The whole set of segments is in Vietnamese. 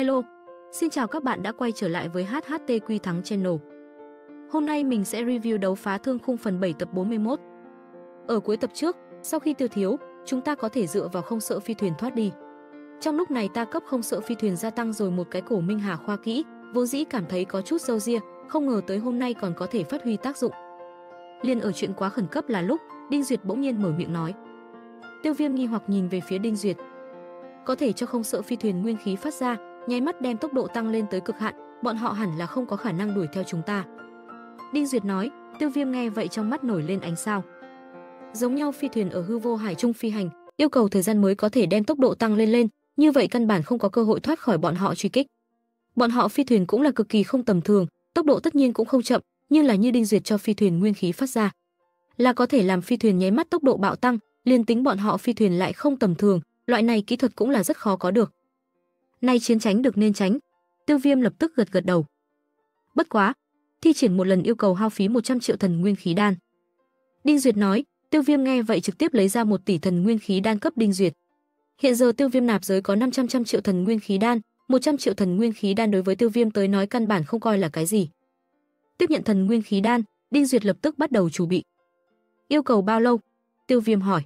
Hello, xin chào các bạn đã quay trở lại với HHT Quy Thắng Channel. Hôm nay mình sẽ review đấu phá thương khung phần 7 tập 41. Ở cuối tập trước, sau khi tiêu thiếu, chúng ta có thể dựa vào không sợ phi thuyền thoát đi. Trong lúc này ta cấp không sợ phi thuyền gia tăng rồi một cái cổ minh hà khoa kỹ, vô dĩ cảm thấy có chút dâu ria, không ngờ tới hôm nay còn có thể phát huy tác dụng. Liên ở chuyện quá khẩn cấp là lúc, Đinh Duyệt bỗng nhiên mở miệng nói. Tiêu Viêm nghi hoặc nhìn về phía Đinh Duyệt. Có thể cho không sợ phi thuyền nguyên khí phát ra, nháy mắt đem tốc độ tăng lên tới cực hạn, bọn họ hẳn là không có khả năng đuổi theo chúng ta. Đinh Duyệt nói, Tiêu Viêm nghe vậy trong mắt nổi lên ánh sao. Giống nhau phi thuyền ở hư vô hải trung phi hành, yêu cầu thời gian mới có thể đem tốc độ tăng lên lên, như vậy căn bản không có cơ hội thoát khỏi bọn họ truy kích. Bọn họ phi thuyền cũng là cực kỳ không tầm thường, tốc độ tất nhiên cũng không chậm, nhưng là như Đinh Duyệt cho phi thuyền nguyên khí phát ra, là có thể làm phi thuyền nháy mắt tốc độ bạo tăng, liên tính bọn họ phi thuyền lại không tầm thường, loại này kỹ thuật cũng là rất khó có được. Nay chiến tránh được nên tránh. Tiêu Viêm lập tức gật gật đầu. Bất quá, thi triển một lần yêu cầu hao phí 100 triệu thần nguyên khí đan. Đinh Duyệt nói, Tiêu Viêm nghe vậy trực tiếp lấy ra một tỷ thần nguyên khí đan cấp Đinh Duyệt. Hiện giờ Tiêu Viêm nạp giới có 500 trăm triệu thần nguyên khí đan, 100 triệu thần nguyên khí đan đối với Tiêu Viêm tới nói căn bản không coi là cái gì. Tiếp nhận thần nguyên khí đan, Đinh Duyệt lập tức bắt đầu chuẩn bị. Yêu cầu bao lâu? Tiêu Viêm hỏi.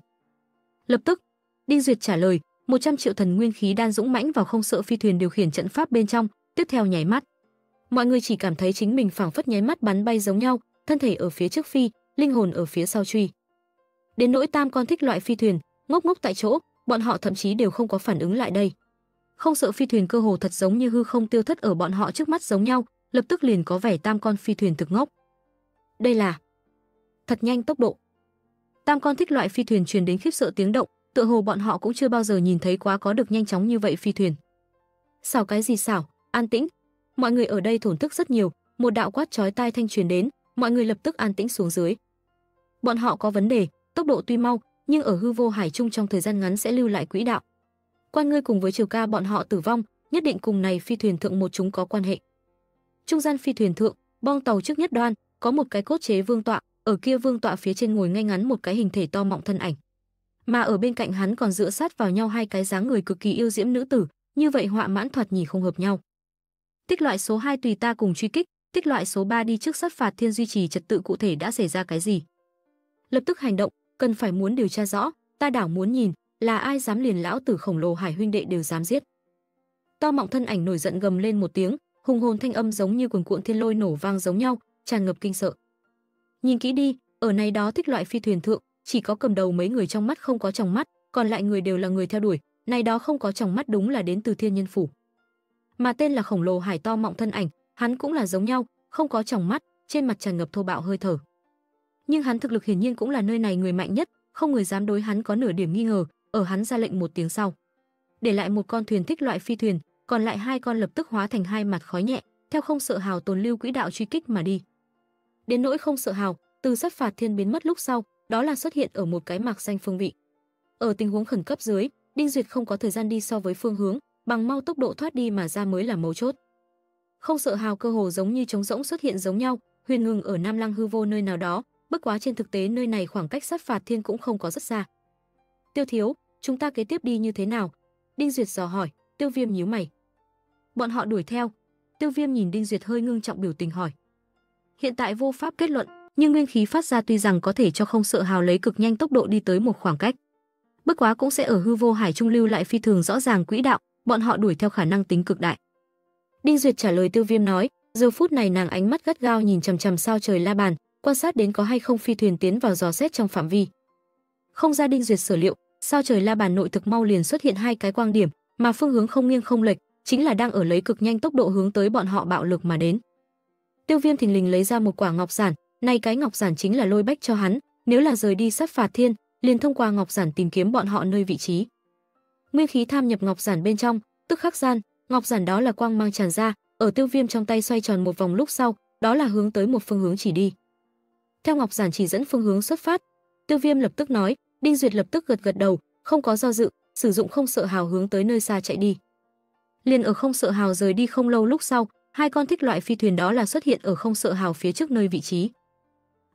Lập tức, Đinh Duyệt trả lời, 100 triệu thần nguyên khí đan dũng mãnh vào không sợ phi thuyền điều khiển trận pháp bên trong, tiếp theo nháy mắt. Mọi người chỉ cảm thấy chính mình phảng phất nháy mắt bắn bay giống nhau, thân thể ở phía trước phi, linh hồn ở phía sau truy. Đến nỗi tam con thích loại phi thuyền, ngốc ngốc tại chỗ, bọn họ thậm chí đều không có phản ứng lại đây. Không sợ phi thuyền cơ hồ thật giống như hư không tiêu thất ở bọn họ trước mắt giống nhau, lập tức liền có vẻ tam con phi thuyền thực ngốc. Đây là thật nhanh tốc độ. Tam con thích loại phi thuyền truyền đến khiếp sợ tiếng động, tựa hồ bọn họ cũng chưa bao giờ nhìn thấy quá có được nhanh chóng như vậy phi thuyền. Xảo cái gì xảo, an tĩnh. Mọi người ở đây thổn thức rất nhiều, một đạo quát chói tai thanh truyền đến, mọi người lập tức an tĩnh xuống dưới. Bọn họ có vấn đề, tốc độ tuy mau, nhưng ở hư vô hải trung trong thời gian ngắn sẽ lưu lại quỹ đạo. Quan ngươi cùng với chiều ca bọn họ tử vong, nhất định cùng này phi thuyền thượng một chúng có quan hệ. Trung gian phi thuyền thượng, bong tàu trước nhất đoan, có một cái cốt chế vương tọa, ở kia vương tọa phía trên ngồi ngay ngắn một cái hình thể to mọng thân ảnh. Mà ở bên cạnh hắn còn dựa sát vào nhau hai cái dáng người cực kỳ yêu diễm nữ tử, như vậy họa mãn thoạt nhỉ không hợp nhau. Tích loại số 2 tùy ta cùng truy kích, tích loại số 3 đi trước sát phạt thiên duy trì trật tự cụ thể đã xảy ra cái gì. Lập tức hành động, cần phải muốn điều tra rõ, ta đảo muốn nhìn, là ai dám liền lão tử khổng lồ hải huynh đệ đều dám giết. To mọng thân ảnh nổi giận gầm lên một tiếng, hùng hồn thanh âm giống như cuồn cuộn thiên lôi nổ vang giống nhau, tràn ngập kinh sợ. Nhìn kỹ đi, ở này đó thích loại phi thuyền thượng, chỉ có cầm đầu mấy người trong mắt không có trong mắt, còn lại người đều là người theo đuổi, này đó không có trong mắt đúng là đến từ thiên nhân phủ. Mà tên là khổng lồ hải to mọng thân ảnh, hắn cũng là giống nhau, không có trong mắt, trên mặt tràn ngập thô bạo hơi thở. Nhưng hắn thực lực hiển nhiên cũng là nơi này người mạnh nhất, không người dám đối hắn có nửa điểm nghi ngờ, ở hắn ra lệnh một tiếng sau. Để lại một con thuyền thích loại phi thuyền, còn lại hai con lập tức hóa thành hai mặt khói nhẹ, theo không sợ hào tồn lưu quỹ đạo truy kích mà đi. Đến nỗi không sợ hào, từ sát phạt thiên biến mất lúc sau, đó là xuất hiện ở một cái mạc xanh phương vị. Ở tình huống khẩn cấp dưới, Đinh Duyệt không có thời gian đi so với phương hướng, bằng mau tốc độ thoát đi mà ra mới là mấu chốt. Không sợ hào cơ hồ giống như trống rỗng xuất hiện giống nhau, huyền ngừng ở Nam Lăng hư vô nơi nào đó, bất quá trên thực tế nơi này khoảng cách sát phạt thiên cũng không có rất xa. Tiêu Thiếu, chúng ta kế tiếp đi như thế nào? Đinh Duyệt dò hỏi, Tiêu Viêm nhíu mày. Bọn họ đuổi theo. Tiêu Viêm nhìn Đinh Duyệt hơi ngưng trọng biểu tình hỏi. Hiện tại vô pháp kết luận, nhưng nguyên khí phát ra tuy rằng có thể cho không sợ hào lấy cực nhanh tốc độ đi tới một khoảng cách. Bất quá cũng sẽ ở hư vô hải trung lưu lại phi thường rõ ràng quỹ đạo, bọn họ đuổi theo khả năng tính cực đại. Đinh Duyệt trả lời Tiêu Viêm nói, giờ phút này nàng ánh mắt gắt gao nhìn chằm chằm sao trời la bàn, quan sát đến có hay không phi thuyền tiến vào dò xét trong phạm vi. Không ra Đinh Duyệt sở liệu, sao trời la bàn nội thực mau liền xuất hiện hai cái quang điểm, mà phương hướng không nghiêng không lệch, chính là đang ở lấy cực nhanh tốc độ hướng tới bọn họ bạo lực mà đến. Tiêu Viêm thình lình lấy ra một quả ngọc giản, nay cái ngọc giản chính là lôi bách cho hắn, nếu là rời đi sát phạt thiên, liền thông qua ngọc giản tìm kiếm bọn họ nơi vị trí. Nguyên khí tham nhập ngọc giản bên trong, tức khắc gian, ngọc giản đó là quang mang tràn ra, ở Tiêu Viêm trong tay xoay tròn một vòng lúc sau, đó là hướng tới một phương hướng chỉ đi. Theo ngọc giản chỉ dẫn phương hướng xuất phát, Tiêu Viêm lập tức nói, Đinh Duyệt lập tức gật gật đầu, không có do dự, sử dụng không sợ hào hướng tới nơi xa chạy đi. Liền ở không sợ hào rời đi không lâu lúc sau, hai con thích loại phi thuyền đó là xuất hiện ở không sợ hào phía trước nơi vị trí.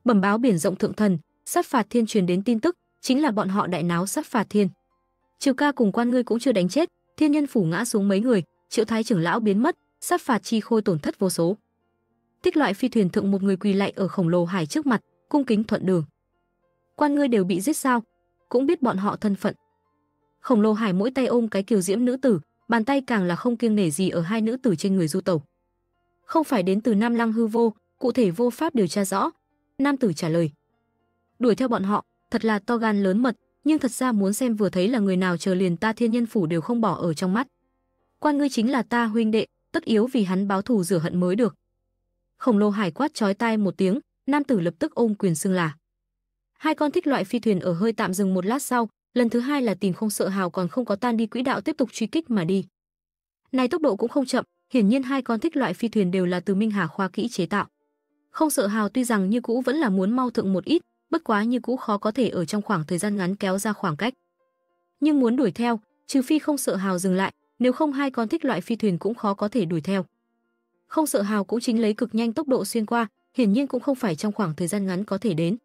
Bẩm báo biển rộng thượng thần, sát phạt thiên truyền đến tin tức, chính là bọn họ đại náo sát phạt thiên. Triều ca cùng quan ngươi cũng chưa đánh chết, thiên nhân phủ ngã xuống mấy người, Triệu Thái trưởng lão biến mất, sát phạt chi khôi tổn thất vô số. tích loại phi thuyền thượng một người quỳ lạy ở khổng lồ hải trước mặt, cung kính thuận đường. Quan ngươi đều bị giết sao? Cũng biết bọn họ thân phận. Khổng lồ hải mỗi tay ôm cái kiều diễm nữ tử, bàn tay càng là không kiêng nể gì ở hai nữ tử trên người du tẩu. Không phải đến từ Nam Lăng hư vô, cụ thể vô pháp điều tra rõ. Nam tử trả lời. Đuổi theo bọn họ, thật là to gan lớn mật, nhưng thật ra muốn xem vừa thấy là người nào chờ liền ta thiên nhân phủ đều không bỏ ở trong mắt. Quan ngươi chính là ta huynh đệ, tất yếu vì hắn báo thù rửa hận mới được. Khổng lồ hải quát chói tai một tiếng, nam tử lập tức ôm quyền xưng là. Hai con thích loại phi thuyền ở hơi tạm dừng một lát sau, lần thứ hai là tìm không sợ hào còn không có tan đi quỹ đạo tiếp tục truy kích mà đi. Này tốc độ cũng không chậm, hiển nhiên hai con thích loại phi thuyền đều là từ Minh Hà khoa kỹ chế tạo. Không sợ hào tuy rằng như cũ vẫn là muốn mau thượng một ít, bất quá như cũ khó có thể ở trong khoảng thời gian ngắn kéo ra khoảng cách. Nhưng muốn đuổi theo, trừ phi không sợ hào dừng lại, nếu không hai con thích loại phi thuyền cũng khó có thể đuổi theo. Không sợ hào cũng chính lấy cực nhanh tốc độ xuyên qua, hiển nhiên cũng không phải trong khoảng thời gian ngắn có thể đến.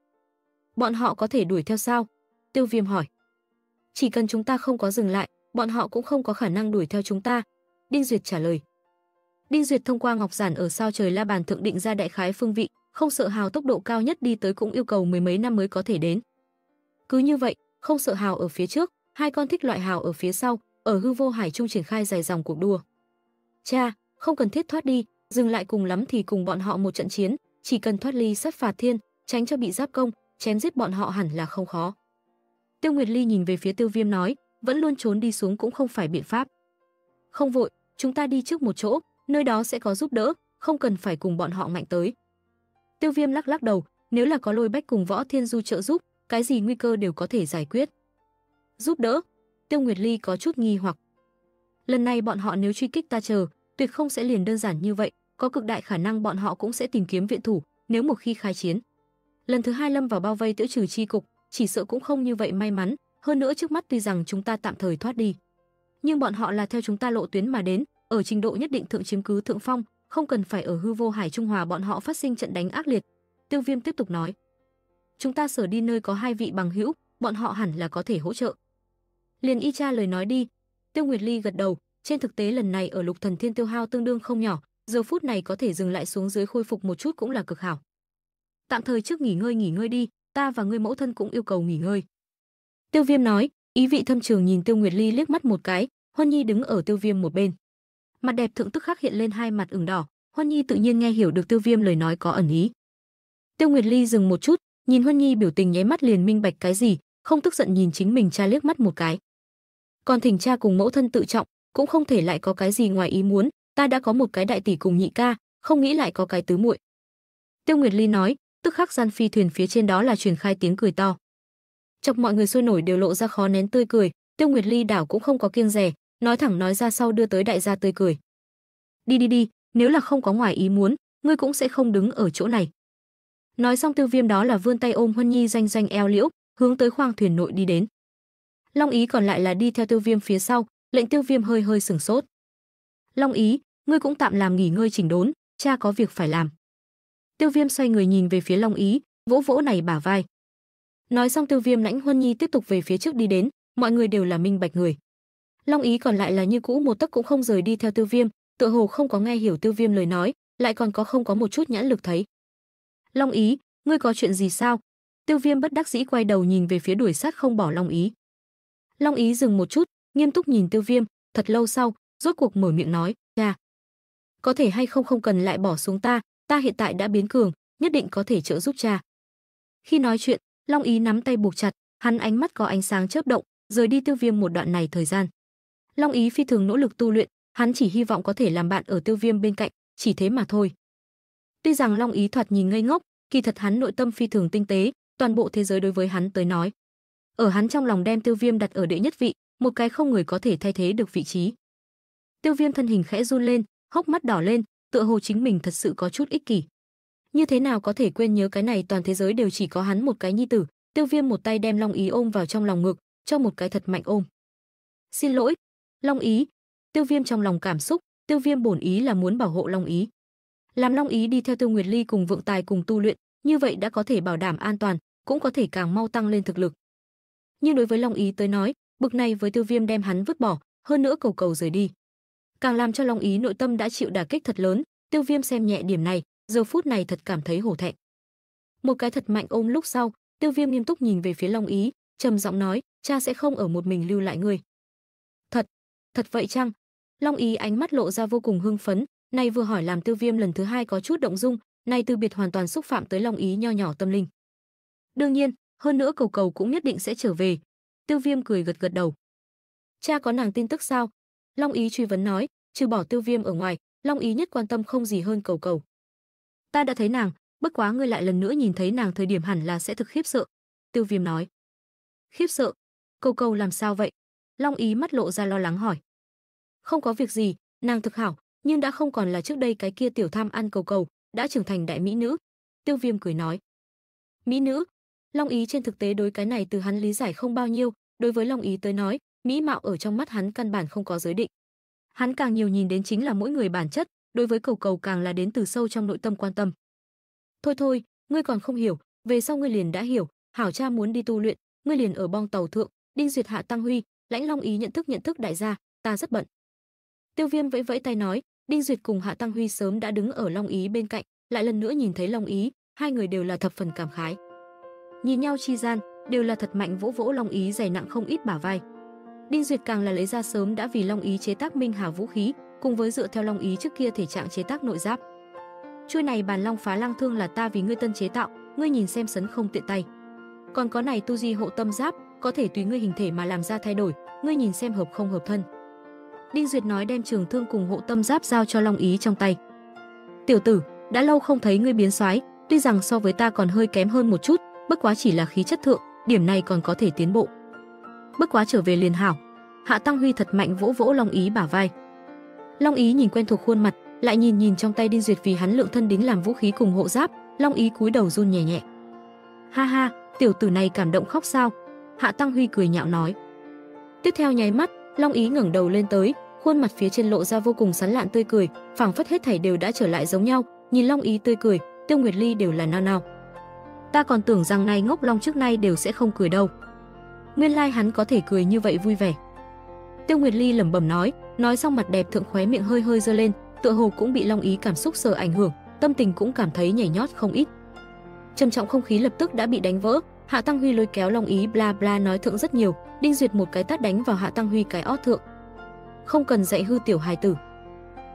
Bọn họ có thể đuổi theo sao? Tiêu Viêm hỏi. Chỉ cần chúng ta không có dừng lại, bọn họ cũng không có khả năng đuổi theo chúng ta. Đinh Duyệt trả lời. Đinh Duyệt thông qua ngọc giản ở sao trời la bàn thượng định ra đại khái phương vị, không sợ hào tốc độ cao nhất đi tới cũng yêu cầu mười mấy năm mới có thể đến. Cứ như vậy, không sợ hào ở phía trước, hai con thích loại hào ở phía sau, ở hư vô hải trung triển khai dài dòng cuộc đua. Cha, không cần thiết thoát đi, dừng lại cùng lắm thì cùng bọn họ một trận chiến, chỉ cần thoát ly sát phạt thiên, tránh cho bị giáp công, chém giết bọn họ hẳn là không khó. Tiêu Nguyệt Ly nhìn về phía Tiêu Viêm nói, vẫn luôn trốn đi xuống cũng không phải biện pháp. Không vội, chúng ta đi trước một chỗ, nơi đó sẽ có giúp đỡ, không cần phải cùng bọn họ mạnh tới. Tiêu Viêm lắc lắc đầu, nếu là có Lôi Bách cùng Võ Thiên Du trợ giúp, cái gì nguy cơ đều có thể giải quyết. Giúp đỡ? Tiêu Nguyệt Ly có chút nghi hoặc. Lần này bọn họ nếu truy kích ta chờ, tuyệt không sẽ liền đơn giản như vậy, có cực đại khả năng bọn họ cũng sẽ tìm kiếm viện thủ, nếu một khi khai chiến. Lần thứ hai lâm vào bao vây tiểu trừ chi cục, chỉ sợ cũng không như vậy may mắn, hơn nữa trước mắt tuy rằng chúng ta tạm thời thoát đi, nhưng bọn họ là theo chúng ta lộ tuyến mà đến, ở trình độ nhất định thượng chiếm cứ thượng phong, không cần phải ở hư vô hải trung hòa bọn họ phát sinh trận đánh ác liệt. Tiêu Viêm tiếp tục nói: "Chúng ta sở đi nơi có hai vị bằng hữu, bọn họ hẳn là có thể hỗ trợ." Liền y cha lời nói đi. Tiêu Nguyệt Ly gật đầu, trên thực tế lần này ở Lục Thần Thiên tiêu hao tương đương không nhỏ, giờ phút này có thể dừng lại xuống dưới khôi phục một chút cũng là cực hảo. Tạm thời trước nghỉ ngơi nghỉ ngơi đi, ta và ngươi mẫu thân cũng yêu cầu nghỉ ngơi. Tiêu Viêm nói, ý vị thâm trường nhìn Tiêu Nguyệt Ly liếc mắt một cái, Huân Nhi đứng ở Tiêu Viêm một bên. Mặt đẹp thượng tức khắc hiện lên hai mặt ửng đỏ, Huân Nhi tự nhiên nghe hiểu được Tiêu Viêm lời nói có ẩn ý. Tiêu Nguyệt Ly dừng một chút, nhìn Huân Nhi biểu tình nháy mắt liền minh bạch cái gì, không tức giận nhìn chính mình cha liếc mắt một cái. Còn thỉnh cha cùng mẫu thân tự trọng, cũng không thể lại có cái gì ngoài ý muốn, ta đã có một cái đại tỷ cùng nhị ca, không nghĩ lại có cái tứ muội. Tiêu Nguyệt Ly nói, tức khắc gian phi thuyền phía trên đó là truyền khai tiếng cười to. Chọc mọi người sôi nổi đều lộ ra khó nén tươi cười, Tiêu Nguyệt Ly đảo cũng không có kiêng dè, nói thẳng nói ra sau đưa tới đại gia tươi cười. Đi đi đi, nếu là không có ngoài ý muốn, ngươi cũng sẽ không đứng ở chỗ này. Nói xong Tiêu Viêm đó là vươn tay ôm Huân Nhi doanh doanh eo liễu, hướng tới khoang thuyền nội đi đến. Long Ý còn lại là đi theo Tiêu Viêm phía sau, lệnh Tiêu Viêm hơi hơi sửng sốt. Long Ý, ngươi cũng tạm làm nghỉ ngơi chỉnh đốn, cha có việc phải làm. Tiêu Viêm xoay người nhìn về phía Long Ý, vỗ vỗ này bả vai. Nói xong Tiêu Viêm lãnh Huân Nhi tiếp tục về phía trước đi đến, mọi người đều là minh bạch người. Long Ý còn lại là như cũ một tấc cũng không rời đi theo Tiêu Viêm, tựa hồ không có nghe hiểu Tiêu Viêm lời nói, lại còn có không có một chút nhãn lực thấy. Long Ý, ngươi có chuyện gì sao? Tiêu Viêm bất đắc dĩ quay đầu nhìn về phía đuổi sát không bỏ Long Ý. Long Ý dừng một chút, nghiêm túc nhìn Tiêu Viêm, thật lâu sau, rốt cuộc mở miệng nói, "Cha, có thể hay không không cần lại bỏ xuống ta, ta hiện tại đã biến cường, nhất định có thể trợ giúp cha." Khi nói chuyện, Long Ý nắm tay buộc chặt, hắn ánh mắt có ánh sáng chớp động, rời đi Tiêu Viêm một đoạn này thời gian. Long Ý phi thường nỗ lực tu luyện, hắn chỉ hy vọng có thể làm bạn ở Tiêu Viêm bên cạnh, chỉ thế mà thôi. Tuy rằng Long Ý thoạt nhìn ngây ngốc, kỳ thật hắn nội tâm phi thường tinh tế, toàn bộ thế giới đối với hắn tới nói. Ở hắn trong lòng đem Tiêu Viêm đặt ở đệ nhất vị, một cái không người có thể thay thế được vị trí. Tiêu Viêm thân hình khẽ run lên, hốc mắt đỏ lên, tựa hồ chính mình thật sự có chút ích kỷ. Như thế nào có thể quên nhớ cái này toàn thế giới đều chỉ có hắn một cái nhi tử, Tiêu Viêm một tay đem Long Ý ôm vào trong lòng ngực, cho một cái thật mạnh ôm. "Xin lỗi." Long Ý. Tiêu Viêm trong lòng cảm xúc, Tiêu Viêm bổn ý là muốn bảo hộ Long Ý. Làm Long Ý đi theo Tiêu Nguyệt Ly cùng Vượng Tài cùng tu luyện, như vậy đã có thể bảo đảm an toàn, cũng có thể càng mau tăng lên thực lực. Nhưng đối với Long Ý tới nói, bực này với Tiêu Viêm đem hắn vứt bỏ, hơn nữa cầu cầu rời đi. càng làm cho Long Ý nội tâm đã chịu đả kích thật lớn, Tiêu Viêm xem nhẹ điểm này, giờ phút này thật cảm thấy hổ thẹn. Một cái thật mạnh ôm lúc sau, Tiêu Viêm nghiêm túc nhìn về phía Long Ý, trầm giọng nói, cha sẽ không ở một mình lưu lại ngươi. Thật, vậy chăng? Long Ý ánh mắt lộ ra vô cùng hưng phấn, này vừa hỏi làm Tiêu Viêm lần thứ hai có chút động dung, này từ biệt hoàn toàn xúc phạm tới Long Ý nho nhỏ tâm linh. Đương nhiên, hơn nữa cầu cầu cũng nhất định sẽ trở về. Tiêu Viêm cười gật gật đầu. Cha có nàng tin tức sao? Long Ý truy vấn nói, trừ bỏ Tiêu Viêm ở ngoài, Long Ý nhất quan tâm không gì hơn cầu cầu. Ta đã thấy nàng, bất quá ngươi lại lần nữa nhìn thấy nàng thời điểm hẳn là sẽ thực khiếp sợ. Tiêu Viêm nói. Khiếp sợ? Cầu cầu làm sao vậy? Long Ý mắt lộ ra lo lắng hỏi. Không có việc gì, nàng thực hảo, nhưng đã không còn là trước đây cái kia tiểu tham ăn cầu cầu, đã trưởng thành đại mỹ nữ. Tiêu Viêm cười nói. Mỹ nữ? Long Ý trên thực tế đối cái này từ hắn lý giải không bao nhiêu, đối với Long Ý tới nói, mỹ mạo ở trong mắt hắn căn bản không có giới định. Hắn càng nhiều nhìn đến chính là mỗi người bản chất, đối với cầu cầu càng là đến từ sâu trong nội tâm quan tâm. Thôi thôi, ngươi còn không hiểu, về sau ngươi liền đã hiểu, hảo cha muốn đi tu luyện, ngươi liền ở bong tàu thượng, đinh duyệt hạ tăng huy, lãnh long ý nhận thức nhận thức đại gia, ta rất bận. Tiêu Viêm vẫy vẫy tay nói, đinh duyệt cùng hạ tăng huy sớm đã đứng ở long ý bên cạnh, lại lần nữa nhìn thấy long ý, hai người đều là thập phần cảm khái. Nhìn nhau chi gian, đều là thật mạnh vỗ vỗ long ý dày nặng không ít bả vai. Đinh Duyệt càng là lấy ra sớm đã vì Long Ý chế tác minh hà vũ khí, cùng với dựa theo Long Ý trước kia thể trạng chế tác nội giáp. Chuôi này bàn long phá Lang thương là ta vì ngươi tân chế tạo, ngươi nhìn xem sấn không tiện tay. Còn có này tu di hộ tâm giáp, có thể tùy ngươi hình thể mà làm ra thay đổi, ngươi nhìn xem hợp không hợp thân. Đinh Duyệt nói đem trường thương cùng hộ tâm giáp giao cho Long Ý trong tay. Tiểu tử, đã lâu không thấy ngươi biến soái, tuy rằng so với ta còn hơi kém hơn một chút, bất quá chỉ là khí chất thượng, điểm này còn có thể tiến bộ bất quá trở về liền hảo. Hạ Tăng Huy thật mạnh vỗ vỗ Long Ý bả vai. Long Ý nhìn quen thuộc khuôn mặt, lại nhìn nhìn trong tay Đinh Duyệt vì hắn lượng thân đính làm vũ khí cùng hộ giáp, Long Ý cúi đầu run nhẹ nhẹ. Ha ha, tiểu tử này cảm động khóc sao? Hạ Tăng Huy cười nhạo nói. Tiếp theo nháy mắt, Long Ý ngẩng đầu lên tới, khuôn mặt phía trên lộ ra vô cùng sán lạn tươi cười, phảng phất hết thảy đều đã trở lại giống nhau, nhìn Long Ý tươi cười, Tiêu Nguyệt Ly đều là nao nao. Ta còn tưởng rằng này ngốc long trước nay đều sẽ không cười đâu. Nguyên lai like hắn có thể cười như vậy vui vẻ. Tiêu Nguyệt Ly lẩm bẩm nói, nói xong mặt đẹp thượng khóe miệng hơi hơi dơ lên, tựa hồ cũng bị Long Ý cảm xúc sợ ảnh hưởng, tâm tình cũng cảm thấy nhảy nhót không ít. Trầm trọng không khí lập tức đã bị đánh vỡ, Hạ Tăng Huy lôi kéo Long Ý bla bla nói thượng rất nhiều, Đinh Duyệt một cái tát đánh vào Hạ Tăng Huy cái ót thượng. Không cần dạy hư tiểu hài tử.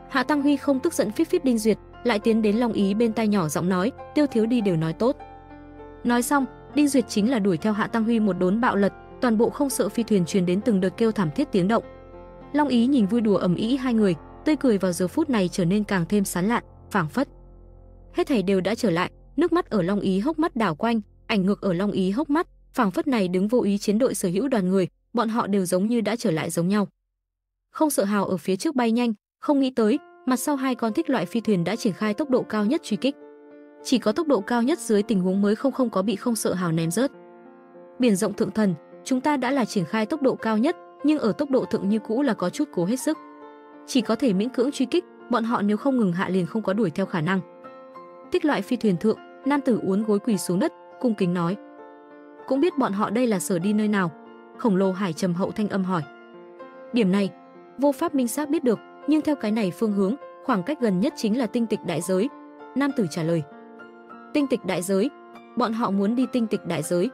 Hạ Tăng Huy không tức giận phít phít Đinh Duyệt, lại tiến đến Long Ý bên tai nhỏ giọng nói, Tiêu thiếu đi đều nói tốt. Nói xong, Đinh Duyệt chính là đuổi theo Hạ Tăng Huy một đốn bạo lật, toàn bộ không sợ phi thuyền truyền đến từng đợt kêu thảm thiết tiếng động. Long Ý nhìn vui đùa ầm ĩ hai người, tươi cười vào giờ phút này trở nên càng thêm sán lạn, phảng phất. Hết thảy đều đã trở lại, nước mắt ở Long Ý hốc mắt đảo quanh, ảnh ngược ở Long Ý hốc mắt, phảng phất này đứng vô ý chiến đội sở hữu đoàn người, bọn họ đều giống như đã trở lại giống nhau. Không sợ hào ở phía trước bay nhanh, không nghĩ tới, mặt sau hai con thích loại phi thuyền đã triển khai tốc độ cao nhất truy kích. Chỉ có tốc độ cao nhất dưới tình huống mới không không có bị không sợ hào ném rớt. Biển rộng thượng thần, Chúng ta đã là triển khai tốc độ cao nhất, nhưng ở tốc độ thượng như cũ là có chút cố hết sức. Chỉ có thể miễn cưỡng truy kích, bọn họ nếu không ngừng hạ liền không có đuổi theo khả năng. Tích loại phi thuyền thượng, nam tử uốn gối quỳ xuống đất, cung kính nói: "Cũng biết bọn họ đây là sở đi nơi nào?" Khổng lồ Hải trầm hậu thanh âm hỏi. Điểm này, vô pháp minh xác biết được, nhưng theo cái này phương hướng, khoảng cách gần nhất chính là tinh tịch đại giới. Nam tử trả lời. Tinh tịch đại giới, bọn họ muốn đi tinh tịch đại giới.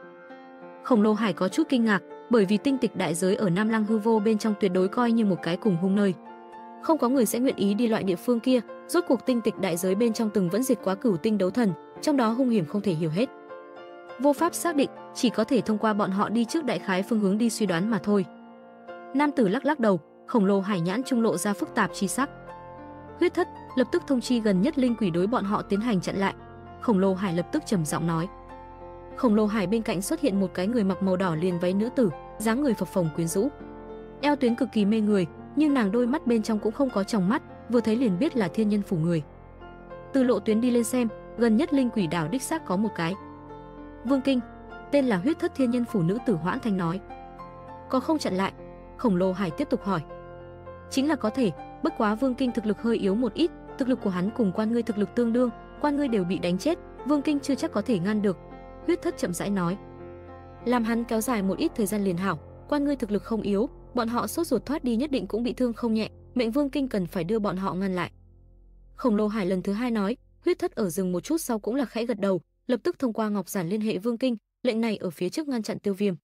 Khổng lồ hải có chút kinh ngạc, bởi vì tinh tịch đại giới ở Nam Lăng hư vô bên trong tuyệt đối coi như một cái cùng hung nơi. Không có người sẽ nguyện ý đi loại địa phương kia, rốt cuộc tinh tịch đại giới bên trong từng vẫn diệt quá cửu tinh đấu thần, trong đó hung hiểm không thể hiểu hết. Vô pháp xác định, chỉ có thể thông qua bọn họ đi trước đại khái phương hướng đi suy đoán mà thôi. Nam tử lắc lắc đầu, khổng lồ hải nhãn trung lộ ra phức tạp chi sắc. Huyết thất lập tức thông chi gần nhất linh quỷ đối bọn họ tiến hành chặn lại. Khổng lồ hải lập tức trầm giọng nói: khổng lồ hải bên cạnh xuất hiện một cái người mặc màu đỏ liền váy nữ tử, dáng người phập phồng quyến rũ. Eo tuyến cực kỳ mê người, nhưng nàng đôi mắt bên trong cũng không có tròng mắt, vừa thấy liền biết là thiên nhân phủ người. Từ lộ tuyến đi lên xem, gần nhất linh quỷ đảo đích xác có một cái. Vương Kinh, tên là huyết thất thiên nhân phủ nữ tử Hoãn Thanh nói. Có không chặn lại? Khổng lồ hải tiếp tục hỏi. Chính là có thể, bất quá Vương Kinh thực lực hơi yếu một ít, thực lực của hắn cùng quan ngươi thực lực tương đương, quan ngươi đều bị đánh chết, Vương Kinh chưa chắc có thể ngăn được, huyết thất chậm rãi nói. Làm hắn kéo dài một ít thời gian liền hảo, quan ngươi thực lực không yếu, bọn họ sốt ruột thoát đi nhất định cũng bị thương không nhẹ, mệnh Vương Kinh cần phải đưa bọn họ ngăn lại. Khổng Lồ Hải lần thứ hai nói, huyết thất ở rừng một chút sau cũng là khẽ gật đầu, lập tức thông qua ngọc giản liên hệ Vương Kinh, lệnh này ở phía trước ngăn chặn Tiêu Viêm.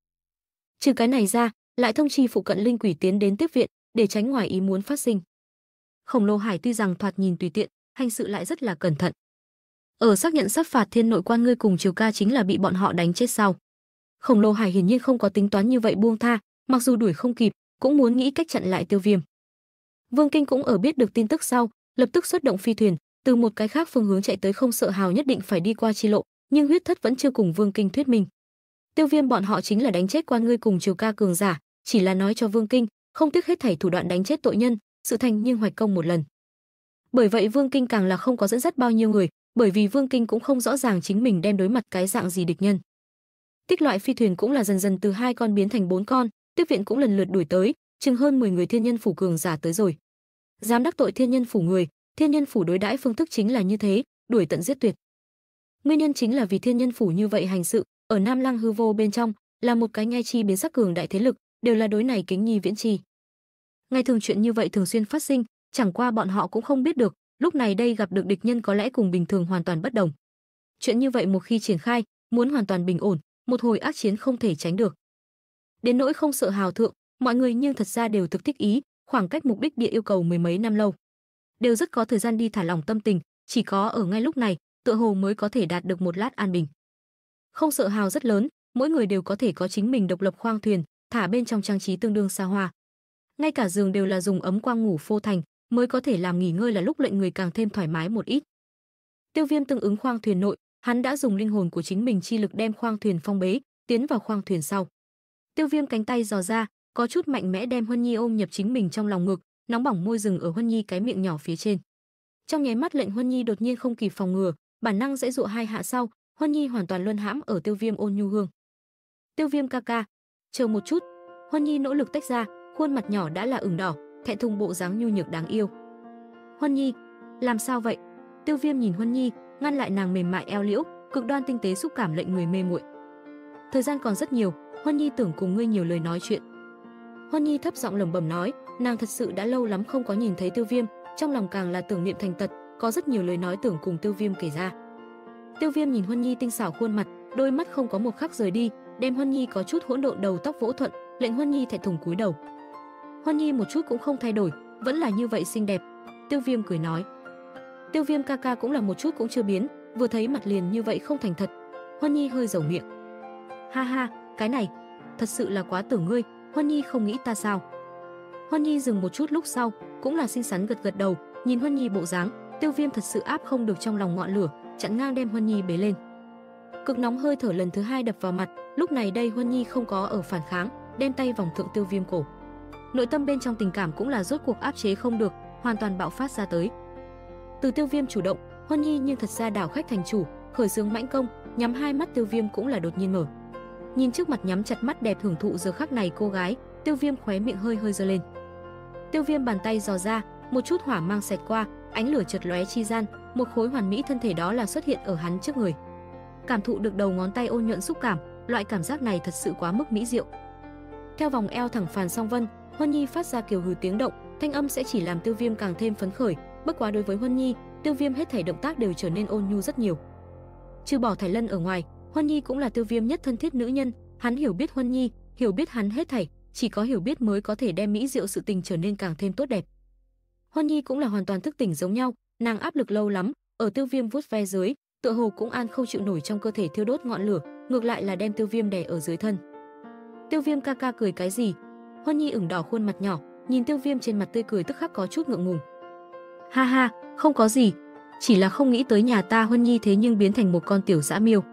Trừ cái này ra, lại thông chi phụ cận linh quỷ tiến đến tiếp viện, để tránh ngoài ý muốn phát sinh. Khổng Lồ Hải tuy rằng thoạt nhìn tùy tiện, hành sự lại rất là cẩn thận. Ở xác nhận sắp phạt thiên nội quan ngươi cùng Triều Ca chính là bị bọn họ đánh chết sau. Khổng Lồ Hải hiển nhiên không có tính toán như vậy buông tha, mặc dù đuổi không kịp, cũng muốn nghĩ cách chặn lại Tiêu Viêm. Vương Kinh cũng ở biết được tin tức sau, lập tức xuất động phi thuyền, từ một cái khác phương hướng chạy tới không sợ hào nhất định phải đi qua chi lộ, nhưng huyết thất vẫn chưa cùng Vương Kinh thuyết minh. Tiêu Viêm bọn họ chính là đánh chết quan ngươi cùng Triều Ca cường giả, chỉ là nói cho Vương Kinh, không tiếc hết thảy thủ đoạn đánh chết tội nhân, sự thành nhưng hoạch công một lần. Bởi vậy Vương Kinh càng là không có dẫn dắt bao nhiêu người, bởi vì Vương Kinh cũng không rõ ràng chính mình đem đối mặt cái dạng gì địch nhân. Tích loại phi thuyền cũng là dần dần từ hai con biến thành bốn con, tiếp viện cũng lần lượt đuổi tới, chừng hơn 10 người thiên nhân phủ cường giả tới rồi. Dám đắc tội thiên nhân phủ người, thiên nhân phủ đối đãi phương thức chính là như thế, đuổi tận giết tuyệt. Nguyên nhân chính là vì thiên nhân phủ như vậy hành sự, ở Nam Lăng hư vô bên trong, là một cái ngay chi biến sắc cường đại thế lực, đều là đối này kính nhi viễn trì Ngày thường chuyện như vậy thường xuyên phát sinh, chẳng qua bọn họ cũng không biết được, lúc này đây gặp được địch nhân có lẽ cùng bình thường hoàn toàn bất đồng. Chuyện như vậy một khi triển khai, muốn hoàn toàn bình ổn, một hồi ác chiến không thể tránh được. Đến nỗi không sợ hào thượng, mọi người nhưng thật ra đều thực thích ý, khoảng cách mục đích địa yêu cầu mười mấy năm lâu. Đều rất có thời gian đi thả lỏng tâm tình, chỉ có ở ngay lúc này, tựa hồ mới có thể đạt được một lát an bình. Không sợ hào rất lớn, mỗi người đều có thể có chính mình độc lập khoang thuyền, thả bên trong trang trí tương đương xa hoa. Ngay cả giường đều là dùng ấm quang ngủ phô thành, mới có thể làm nghỉ ngơi là lúc lệnh người càng thêm thoải mái một ít. Tiêu Viêm tương ứng khoang thuyền nội, hắn đã dùng linh hồn của chính mình chi lực đem khoang thuyền phong bế, tiến vào khoang thuyền sau. Tiêu Viêm cánh tay dò ra, có chút mạnh mẽ đem Huân Nhi ôm nhập chính mình trong lòng ngực, nóng bỏng môi rừng ở Huân Nhi cái miệng nhỏ phía trên. Trong nháy mắt lệnh Huân Nhi đột nhiên không kịp phòng ngừa, bản năng dễ dụ hai hạ sau, Huân Nhi hoàn toàn luân hãm ở Tiêu Viêm ôn nhu hương. Tiêu Viêm ca ca, chờ một chút. Hoan Nhi nỗ lực tách ra, khuôn mặt nhỏ đã là ửng đỏ, thẹn thùng bộ dáng nhu nhược đáng yêu. Hoan Nhi, làm sao vậy? Tiêu Viêm nhìn Hoan Nhi, ngăn lại nàng mềm mại eo liễu, cực đoan tinh tế xúc cảm lệnh người mê muội. Thời gian còn rất nhiều, Hoan Nhi tưởng cùng ngươi nhiều lời nói chuyện. Hoan Nhi thấp giọng lẩm bẩm nói, nàng thật sự đã lâu lắm không có nhìn thấy Tiêu Viêm, trong lòng càng là tưởng niệm thành tật, có rất nhiều lời nói tưởng cùng Tiêu Viêm kể ra. Tiêu Viêm nhìn Hoan Nhi tinh xảo khuôn mặt, đôi mắt không có một khắc rời đi, đem Hoan Nhi có chút hỗn độn đầu tóc vỗ thuận, lệnh Huân Nhi thẹn thùng cúi đầu. Huân Nhi một chút cũng không thay đổi, vẫn là như vậy xinh đẹp. Tiêu Viêm cười nói. Tiêu Viêm ca ca cũng là một chút cũng chưa biến, vừa thấy mặt liền như vậy không thành thật. Huân Nhi hơi dầu miệng. Ha ha, cái này, thật sự là quá tưởng ngươi, Huân Nhi không nghĩ ta sao? Huân Nhi dừng một chút lúc sau, cũng là xinh xắn gật gật đầu, nhìn Huân Nhi bộ dáng, Tiêu Viêm thật sự áp không được trong lòng ngọn lửa, chặn ngang đem Huân Nhi bế lên. Cực nóng hơi thở lần thứ hai đập vào mặt, lúc này đây Huân Nhi không có ở phản kháng, đem tay vòng thượng Tiêu Viêm cổ. Nội tâm bên trong tình cảm cũng là rốt cuộc áp chế không được, hoàn toàn bạo phát ra tới. Từ Tiêu Viêm chủ động, Huân Nhi nhưng thật ra đảo khách thành chủ, khởi xướng mãnh công, nhắm hai mắt Tiêu Viêm cũng là đột nhiên mở. Nhìn trước mặt nhắm chặt mắt đẹp hưởng thụ giờ khắc này cô gái, Tiêu Viêm khóe miệng hơi hơi giơ lên. Tiêu Viêm bàn tay dò ra, một chút hỏa mang xẹt qua, ánh lửa chợt lóe chi gian, một khối hoàn mỹ thân thể đó là xuất hiện ở hắn trước người. Cảm thụ được đầu ngón tay ôn nhuận xúc cảm, loại cảm giác này thật sự quá mức mỹ diệu. Theo vòng eo thẳng phàn song vân, Huân Nhi phát ra kiều hừ tiếng động, thanh âm sẽ chỉ làm Tiêu Viêm càng thêm phấn khởi, bất quá đối với Huân Nhi, Tiêu Viêm hết thảy động tác đều trở nên ôn nhu rất nhiều. Trừ bỏ Thải Lân ở ngoài, Huân Nhi cũng là Tiêu Viêm nhất thân thiết nữ nhân, hắn hiểu biết Huân Nhi, hiểu biết hắn hết thảy, chỉ có hiểu biết mới có thể đem mỹ diệu sự tình trở nên càng thêm tốt đẹp. Huân Nhi cũng là hoàn toàn thức tỉnh giống nhau, nàng áp lực lâu lắm, ở Tiêu Viêm vuốt ve dưới, tựa hồ cũng an không chịu nổi trong cơ thể thiêu đốt ngọn lửa, ngược lại là đem Tiêu Viêm đè ở dưới thân. Tiêu Viêm ca ca cười cái gì? Huân Nhi ửng đỏ khuôn mặt nhỏ, nhìn Tiêu Viêm trên mặt tươi cười tức khắc có chút ngượng ngùng. Ha ha, không có gì, chỉ là không nghĩ tới nhà ta Huân Nhi thế nhưng biến thành một con tiểu dã miêu.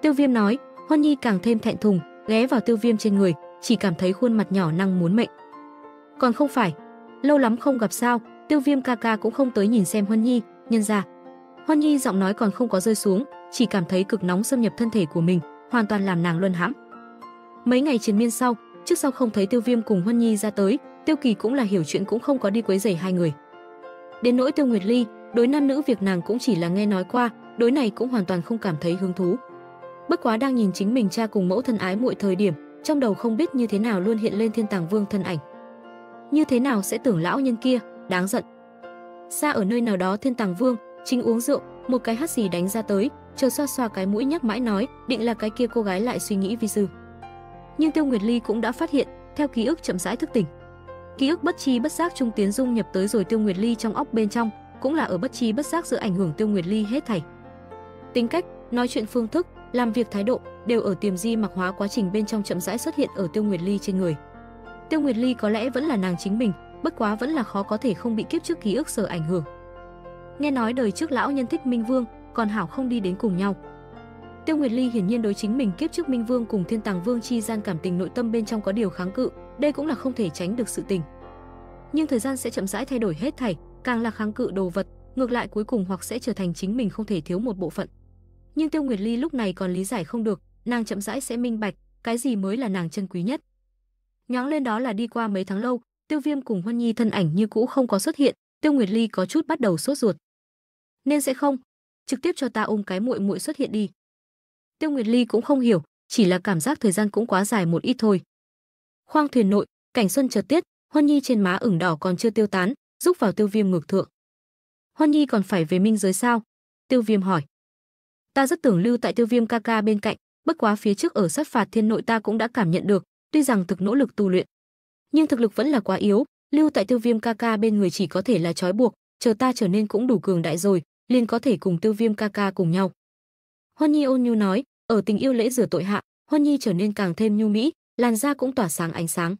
Tiêu Viêm nói, Huân Nhi càng thêm thẹn thùng, ghé vào Tiêu Viêm trên người, chỉ cảm thấy khuôn mặt nhỏ năng muốn mệnh. Còn không phải, lâu lắm không gặp sao, Tiêu Viêm ca ca cũng không tới nhìn xem Huân Nhi, nhân ra. Huân Nhi giọng nói còn không có rơi xuống, chỉ cảm thấy cực nóng xâm nhập thân thể của mình, hoàn toàn làm nàng luân hãm. Mấy ngày chiến miên sau, trước sau không thấy Tiêu Viêm cùng Huân Nhi ra tới, Tiêu Kỳ cũng là hiểu chuyện cũng không có đi quấy rầy hai người. Đến nỗi Tiêu Nguyệt Ly, đối nam nữ việc nàng cũng chỉ là nghe nói qua, đối này cũng hoàn toàn không cảm thấy hứng thú. Bất quá đang nhìn chính mình cha cùng mẫu thân ái muội thời điểm, trong đầu không biết như thế nào luôn hiện lên Thiên Tàng Vương thân ảnh. Như thế nào sẽ tưởng lão nhân kia, đáng giận. Xa ở nơi nào đó Thiên Tàng Vương, chính uống rượu, một cái hắt xì đánh ra tới, chờ xoa xoa cái mũi nhắc mãi nói, định là cái kia cô gái lại suy nghĩ vi sư. Nhưng Tiêu Nguyệt Ly cũng đã phát hiện, theo ký ức chậm rãi thức tỉnh. Ký ức bất chi bất giác trung tiến dung nhập tới rồi Tiêu Nguyệt Ly trong óc bên trong, cũng là ở bất chi bất giác giữa ảnh hưởng Tiêu Nguyệt Ly hết thảy. Tính cách, nói chuyện phương thức, làm việc thái độ đều ở tiềm di mặc hóa quá trình bên trong chậm rãi xuất hiện ở Tiêu Nguyệt Ly trên người. Tiêu Nguyệt Ly có lẽ vẫn là nàng chính mình, bất quá vẫn là khó có thể không bị kiếp trước ký ức sở ảnh hưởng. Nghe nói đời trước lão nhân thích Minh Vương, còn hảo không đi đến cùng nhau. Tiêu Nguyệt Ly hiển nhiên đối chính mình kiếp trước Minh Vương cùng Thiên Tàng Vương chi gian cảm tình nội tâm bên trong có điều kháng cự, đây cũng là không thể tránh được sự tình. Nhưng thời gian sẽ chậm rãi thay đổi hết thảy, càng là kháng cự đồ vật, ngược lại cuối cùng hoặc sẽ trở thành chính mình không thể thiếu một bộ phận. Nhưng Tiêu Nguyệt Ly lúc này còn lý giải không được, nàng chậm rãi sẽ minh bạch, cái gì mới là nàng chân quý nhất. Nhoáng lên đó là đi qua mấy tháng lâu, Tiêu Viêm cùng Huân Nhi thân ảnh như cũ không có xuất hiện, Tiêu Nguyệt Ly có chút bắt đầu sốt ruột. Nên sẽ không, trực tiếp cho ta ôm cái muội muội xuất hiện đi. Tiêu Nguyệt Ly cũng không hiểu, chỉ là cảm giác thời gian cũng quá dài một ít thôi. Khoang thuyền nội, cảnh xuân chợt tiết, Huân Nhi trên má ửng đỏ còn chưa tiêu tán, rúc vào Tiêu Viêm ngược thượng. Huân Nhi còn phải về minh giới sao? Tiêu Viêm hỏi. Ta rất tưởng lưu tại Tiêu Viêm ca ca bên cạnh, bất quá phía trước ở sát phạt thiên nội ta cũng đã cảm nhận được, tuy rằng thực nỗ lực tu luyện, nhưng thực lực vẫn là quá yếu, lưu tại Tiêu Viêm ca ca bên người chỉ có thể là trói buộc, chờ ta trở nên cũng đủ cường đại rồi, liền có thể cùng Tiêu Viêm ca ca cùng nhau. Huân Nhi ôn nhu nói, ở tình yêu lễ rửa tội hạ, Huân Nhi trở nên càng thêm nhu mỹ, làn da cũng tỏa sáng ánh sáng.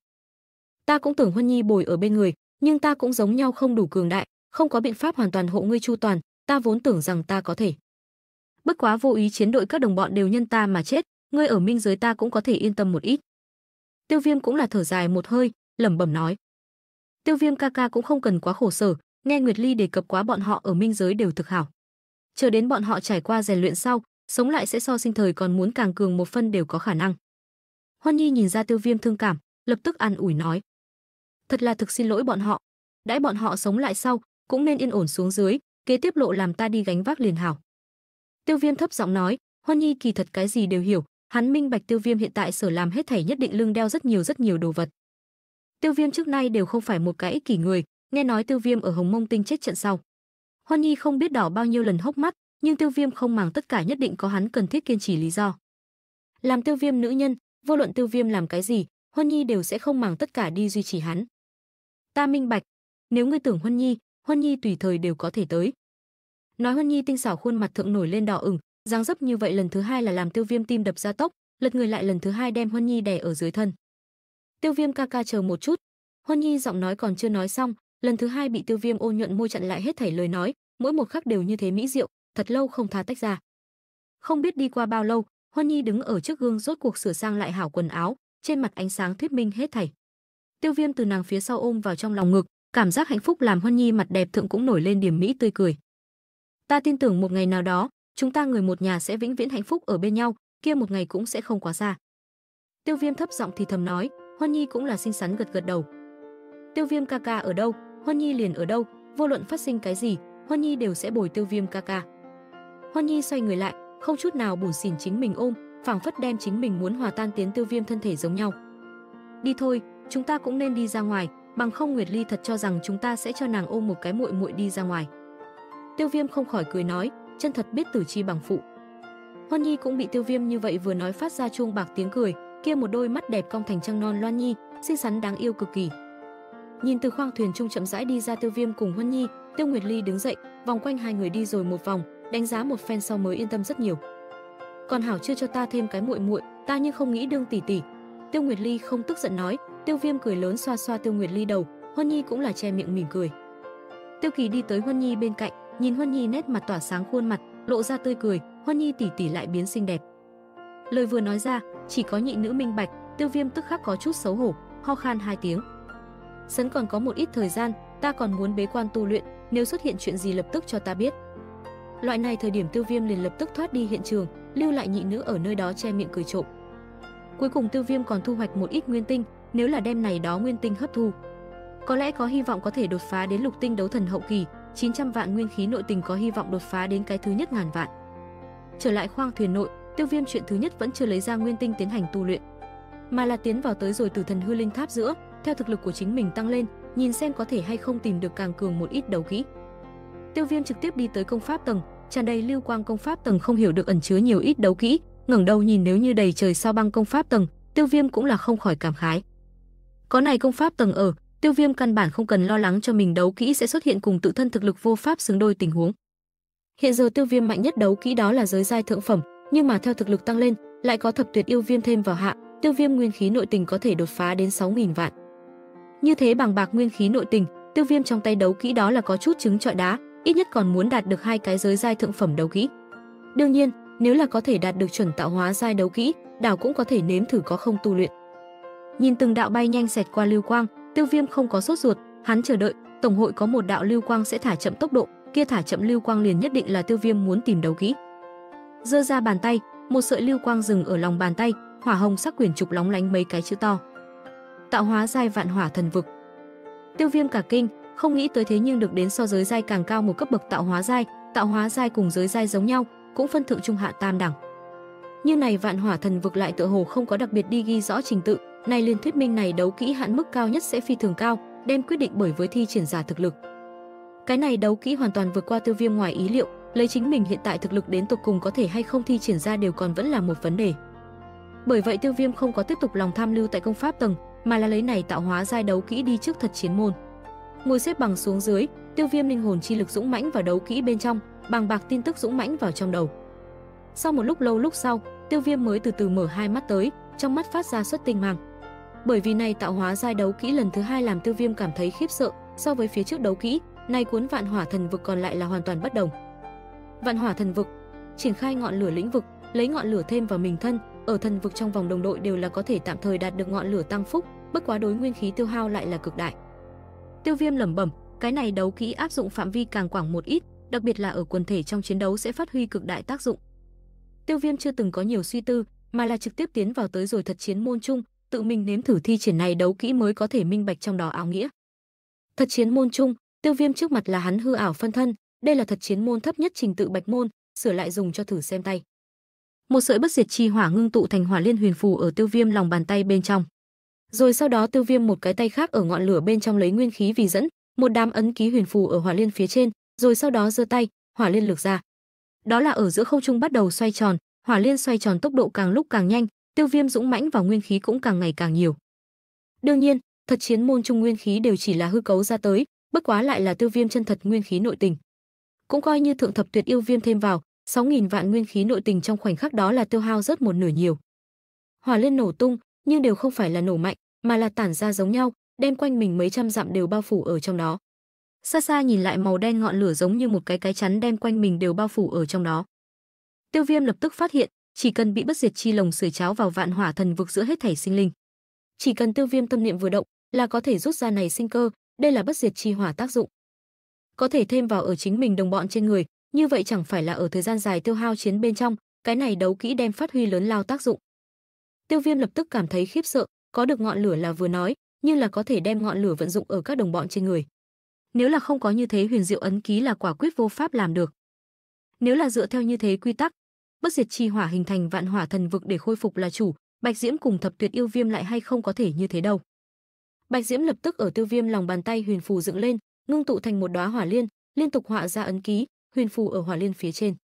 Ta cũng tưởng Huân Nhi bồi ở bên người, nhưng ta cũng giống nhau không đủ cường đại, không có biện pháp hoàn toàn hộ ngươi chu toàn, ta vốn tưởng rằng ta có thể. Bất quá vô ý chiến đội các đồng bọn đều nhân ta mà chết, ngươi ở minh giới ta cũng có thể yên tâm một ít. Tiêu Viêm cũng là thở dài một hơi, lẩm bẩm nói. Tiêu Viêm ca ca cũng không cần quá khổ sở, nghe Nguyệt Ly đề cập quá bọn họ ở minh giới đều thực hảo. Chờ đến bọn họ trải qua rèn luyện sau, sống lại sẽ so sinh thời còn muốn càng cường một phân đều có khả năng. Hoan Nhi nhìn ra Tiêu Viêm thương cảm, lập tức an ủi nói: "Thật là thực xin lỗi bọn họ, đãi bọn họ sống lại sau, cũng nên yên ổn xuống dưới, kế tiếp lộ làm ta đi gánh vác liền hảo." Tiêu Viêm thấp giọng nói, Hoan Nhi kỳ thật cái gì đều hiểu, hắn minh bạch Tiêu Viêm hiện tại sở làm hết thảy nhất định lưng đeo rất nhiều rất nhiều đồ vật. Tiêu Viêm trước nay đều không phải một cái ích kỷ người, nghe nói Tiêu Viêm ở Hồng Mông Tinh chết trận sau. Hoan Nhi không biết đỏ bao nhiêu lần hốc mắt, nhưng Tiêu Viêm không màng tất cả nhất định có hắn cần thiết kiên trì lý do. Làm Tiêu Viêm nữ nhân, vô luận Tiêu Viêm làm cái gì, huân Nhi đều sẽ không màng tất cả đi duy trì hắn. Ta minh bạch, nếu ngươi tưởng huân Nhi, huân Nhi tùy thời đều có thể tới. Nói huân Nhi tinh xảo khuôn mặt thượng nổi lên đỏ ửng, dáng dấp như vậy lần thứ hai là làm Tiêu Viêm tim đập ra tốc, lật người lại lần thứ hai đem huân Nhi đè ở dưới thân. Tiêu Viêm ca ca chờ một chút, huân Nhi giọng nói còn chưa nói xong, lần thứ hai bị Tiêu Viêm ô nhuận môi chặn lại hết thảy lời nói, mỗi một khắc đều như thế mỹ diệu, thật lâu không tha tách ra. Không biết đi qua bao lâu, Hoan Nhi đứng ở trước gương rốt cuộc sửa sang lại hảo quần áo, trên mặt ánh sáng thuyết minh hết thảy. Tiêu Viêm từ nàng phía sau ôm vào trong lòng ngực, cảm giác hạnh phúc làm Hoan Nhi mặt đẹp thượng cũng nổi lên điểm mỹ tươi cười. Ta tin tưởng một ngày nào đó, chúng ta người một nhà sẽ vĩnh viễn hạnh phúc ở bên nhau, kia một ngày cũng sẽ không quá xa. Tiêu Viêm thấp giọng thì thầm nói, Hoan Nhi cũng là xinh xắn gật gật đầu. Tiêu Viêm ca ca ở đâu, Hoan Nhi liền ở đâu, vô luận phát sinh cái gì, Hoan Nhi đều sẽ bồi Tiêu Viêm ca ca. Hoan Nhi xoay người lại, không chút nào buồn xỉn chính mình ôm, phảng phất đem chính mình muốn hòa tan tiến Tiêu Viêm thân thể giống nhau. Đi thôi, chúng ta cũng nên đi ra ngoài, bằng không Nguyệt Ly thật cho rằng chúng ta sẽ cho nàng ôm một cái muội muội đi ra ngoài. Tiêu Viêm không khỏi cười nói, chân thật biết tử chi bằng phụ. Hoan Nhi cũng bị Tiêu Viêm như vậy vừa nói phát ra chuông bạc tiếng cười, kia một đôi mắt đẹp cong thành trăng non loan nhi, xinh xắn đáng yêu cực kỳ. Nhìn từ khoang thuyền trung chậm rãi đi ra Tiêu Viêm cùng Hoan Nhi, Tiêu Nguyệt Ly đứng dậy, vòng quanh hai người đi rồi một vòng, đánh giá một phen sau mới yên tâm rất nhiều. Còn hảo chưa cho ta thêm cái muội muội, ta nhưng không nghĩ đương tỷ tỷ. Tiêu Nguyệt Ly không tức giận nói, Tiêu Viêm cười lớn xoa xoa Tiêu Nguyệt Ly đầu, Huân Nhi cũng là che miệng mỉm cười. Tiêu Kỳ đi tới Huân Nhi bên cạnh, nhìn Huân Nhi nét mặt tỏa sáng khuôn mặt, lộ ra tươi cười, Huân Nhi tỷ tỷ lại biến xinh đẹp. Lời vừa nói ra, chỉ có nhị nữ minh bạch, Tiêu Viêm tức khắc có chút xấu hổ, ho khan hai tiếng. Sấn còn có một ít thời gian, ta còn muốn bế quan tu luyện, nếu xuất hiện chuyện gì lập tức cho ta biết. Loại này thời điểm Tiêu Viêm liền lập tức thoát đi hiện trường, lưu lại nhị nữ ở nơi đó che miệng cười trộm. Cuối cùng Tiêu Viêm còn thu hoạch một ít nguyên tinh, nếu là đem này đó nguyên tinh hấp thu, có lẽ có hy vọng có thể đột phá đến lục tinh đấu thần hậu kỳ, 900 vạn nguyên khí nội tình có hy vọng đột phá đến cái thứ nhất ngàn vạn. Trở lại khoang thuyền nội, Tiêu Viêm chuyện thứ nhất vẫn chưa lấy ra nguyên tinh tiến hành tu luyện, mà là tiến vào tới rồi từ thần hư linh tháp giữa, theo thực lực của chính mình tăng lên, nhìn xem có thể hay không tìm được càng cường một ít đầu kỹ. Tiêu Viêm trực tiếp đi tới công pháp tầng, tràn đầy lưu quang công pháp tầng không hiểu được ẩn chứa nhiều ít đấu kỹ, ngẩng đầu nhìn nếu như đầy trời sao băng công pháp tầng, Tiêu Viêm cũng là không khỏi cảm khái. Có này công pháp tầng ở, Tiêu Viêm căn bản không cần lo lắng cho mình đấu kỹ sẽ xuất hiện cùng tự thân thực lực vô pháp xứng đôi tình huống. Hiện giờ Tiêu Viêm mạnh nhất đấu kỹ đó là giới giai thượng phẩm, nhưng mà theo thực lực tăng lên, lại có thập tuyệt yêu viêm thêm vào hạ, Tiêu Viêm nguyên khí nội tình có thể đột phá đến 6000 vạn. Như thế bằng bạc nguyên khí nội tình, Tiêu Viêm trong tay đấu kỹ đó là có chút trứng trọi đá, ít nhất còn muốn đạt được hai cái giới giai thượng phẩm đấu kỹ. Đương nhiên, nếu là có thể đạt được chuẩn tạo hóa giai đấu kỹ, đảo cũng có thể nếm thử có không tu luyện. Nhìn từng đạo bay nhanh xẹt qua lưu quang, Tiêu Viêm không có sốt ruột, hắn chờ đợi, tổng hội có một đạo lưu quang sẽ thả chậm tốc độ, kia thả chậm lưu quang liền nhất định là Tiêu Viêm muốn tìm đấu kỹ. Giơ ra bàn tay, một sợi lưu quang dừng ở lòng bàn tay, hỏa hồng sắc quyển trục lóng lánh mấy cái chữ to. Tạo hóa giai vạn hỏa thần vực. Tiêu Viêm cả kinh, không nghĩ tới thế nhưng được đến so giới giai càng cao một cấp bậc tạo hóa giai, tạo hóa giai cùng giới giai giống nhau, cũng phân thượng trung hạ tam đẳng. Như này vạn hỏa thần vực lại tựa hồ không có đặc biệt đi ghi rõ trình tự, này liên thuyết minh này đấu kỹ hạn mức cao nhất sẽ phi thường cao, đem quyết định bởi với thi triển giả thực lực. Cái này đấu kỹ hoàn toàn vượt qua Tiêu Viêm ngoài ý liệu, lấy chính mình hiện tại thực lực đến tục cùng có thể hay không thi triển ra đều còn vẫn là một vấn đề. Bởi vậy Tiêu Viêm không có tiếp tục lòng tham lưu tại công pháp tầng, mà là lấy này tạo hóa giai đấu kỹ đi trước thật chiến môn. Ngồi xếp bằng xuống dưới, Tiêu Viêm linh hồn chi lực dũng mãnh và đấu kỹ bên trong, bằng bạc tin tức dũng mãnh vào trong đầu. Sau một lúc lâu lúc sau, Tiêu Viêm mới từ từ mở hai mắt tới, trong mắt phát ra xuất tinh mang. Bởi vì này tạo hóa giai đấu kỹ lần thứ hai làm Tiêu Viêm cảm thấy khiếp sợ, so với phía trước đấu kỹ, này cuốn Vạn Hỏa Thần Vực còn lại là hoàn toàn bất đồng. Vạn Hỏa Thần Vực, triển khai ngọn lửa lĩnh vực, lấy ngọn lửa thêm vào mình thân, ở thần vực trong vòng đồng đội đều là có thể tạm thời đạt được ngọn lửa tăng phúc, bất quá đối nguyên khí tiêu hao lại là cực đại. Tiêu Viêm lẩm bẩm, cái này đấu kỹ áp dụng phạm vi càng quảng một ít, đặc biệt là ở quần thể trong chiến đấu sẽ phát huy cực đại tác dụng. Tiêu Viêm chưa từng có nhiều suy tư, mà là trực tiếp tiến vào tới rồi thật chiến môn chung, tự mình nếm thử thi triển này đấu kỹ mới có thể minh bạch trong đó áo nghĩa. Thật chiến môn chung, Tiêu Viêm trước mặt là hắn hư ảo phân thân, đây là thật chiến môn thấp nhất trình tự bạch môn, sửa lại dùng cho thử xem tay. Một sợi bất diệt chi hỏa ngưng tụ thành hỏa liên huyền phù ở Tiêu Viêm lòng bàn tay bên trong. Rồi sau đó Tiêu Viêm một cái tay khác ở ngọn lửa bên trong lấy nguyên khí vì dẫn, một đám ấn ký huyền phù ở hỏa liên phía trên, rồi sau đó giơ tay, hỏa liên lực ra. Đó là ở giữa không trung bắt đầu xoay tròn, hỏa liên xoay tròn tốc độ càng lúc càng nhanh, Tiêu Viêm dũng mãnh và nguyên khí cũng càng ngày càng nhiều. Đương nhiên, thật chiến môn trung nguyên khí đều chỉ là hư cấu ra tới, bất quá lại là Tiêu Viêm chân thật nguyên khí nội tình. Cũng coi như thượng thập tuyệt yêu viêm thêm vào, 6000 vạn nguyên khí nội tình trong khoảnh khắc đó là tiêu hao rất một nửa nhiều. Hỏa liên nổ tung, nhưng đều không phải là nổ mạnh, mà là tản ra giống nhau, đem quanh mình mấy trăm dặm đều bao phủ ở trong đó. Xa xa nhìn lại màu đen ngọn lửa giống như một cái cái chắn đem quanh mình đều bao phủ ở trong đó. Tiêu Viêm lập tức phát hiện, chỉ cần bị bất diệt chi lồng sưởi cháo vào vạn hỏa thần vực giữa hết thảy sinh linh. Chỉ cần Tiêu Viêm tâm niệm vừa động, là có thể rút ra này sinh cơ, đây là bất diệt chi hỏa tác dụng. Có thể thêm vào ở chính mình đồng bọn trên người, như vậy chẳng phải là ở thời gian dài tiêu hao chiến bên trong, cái này đấu kỹ đem phát huy lớn lao tác dụng. Tiêu Viêm lập tức cảm thấy khiếp sợ, có được ngọn lửa là vừa nói, nhưng là có thể đem ngọn lửa vận dụng ở các đồng bọn trên người. Nếu là không có như thế huyền diệu ấn ký là quả quyết vô pháp làm được. Nếu là dựa theo như thế quy tắc, bất diệt chi hỏa hình thành vạn hỏa thần vực để khôi phục là chủ, Bạch Diễm cùng thập tuyệt yêu viêm lại hay không có thể như thế đâu. Bạch Diễm lập tức ở Tiêu Viêm lòng bàn tay huyền phù dựng lên, ngưng tụ thành một đóa hỏa liên, liên tục họa ra ấn ký, huyền phù ở hỏa liên phía trên.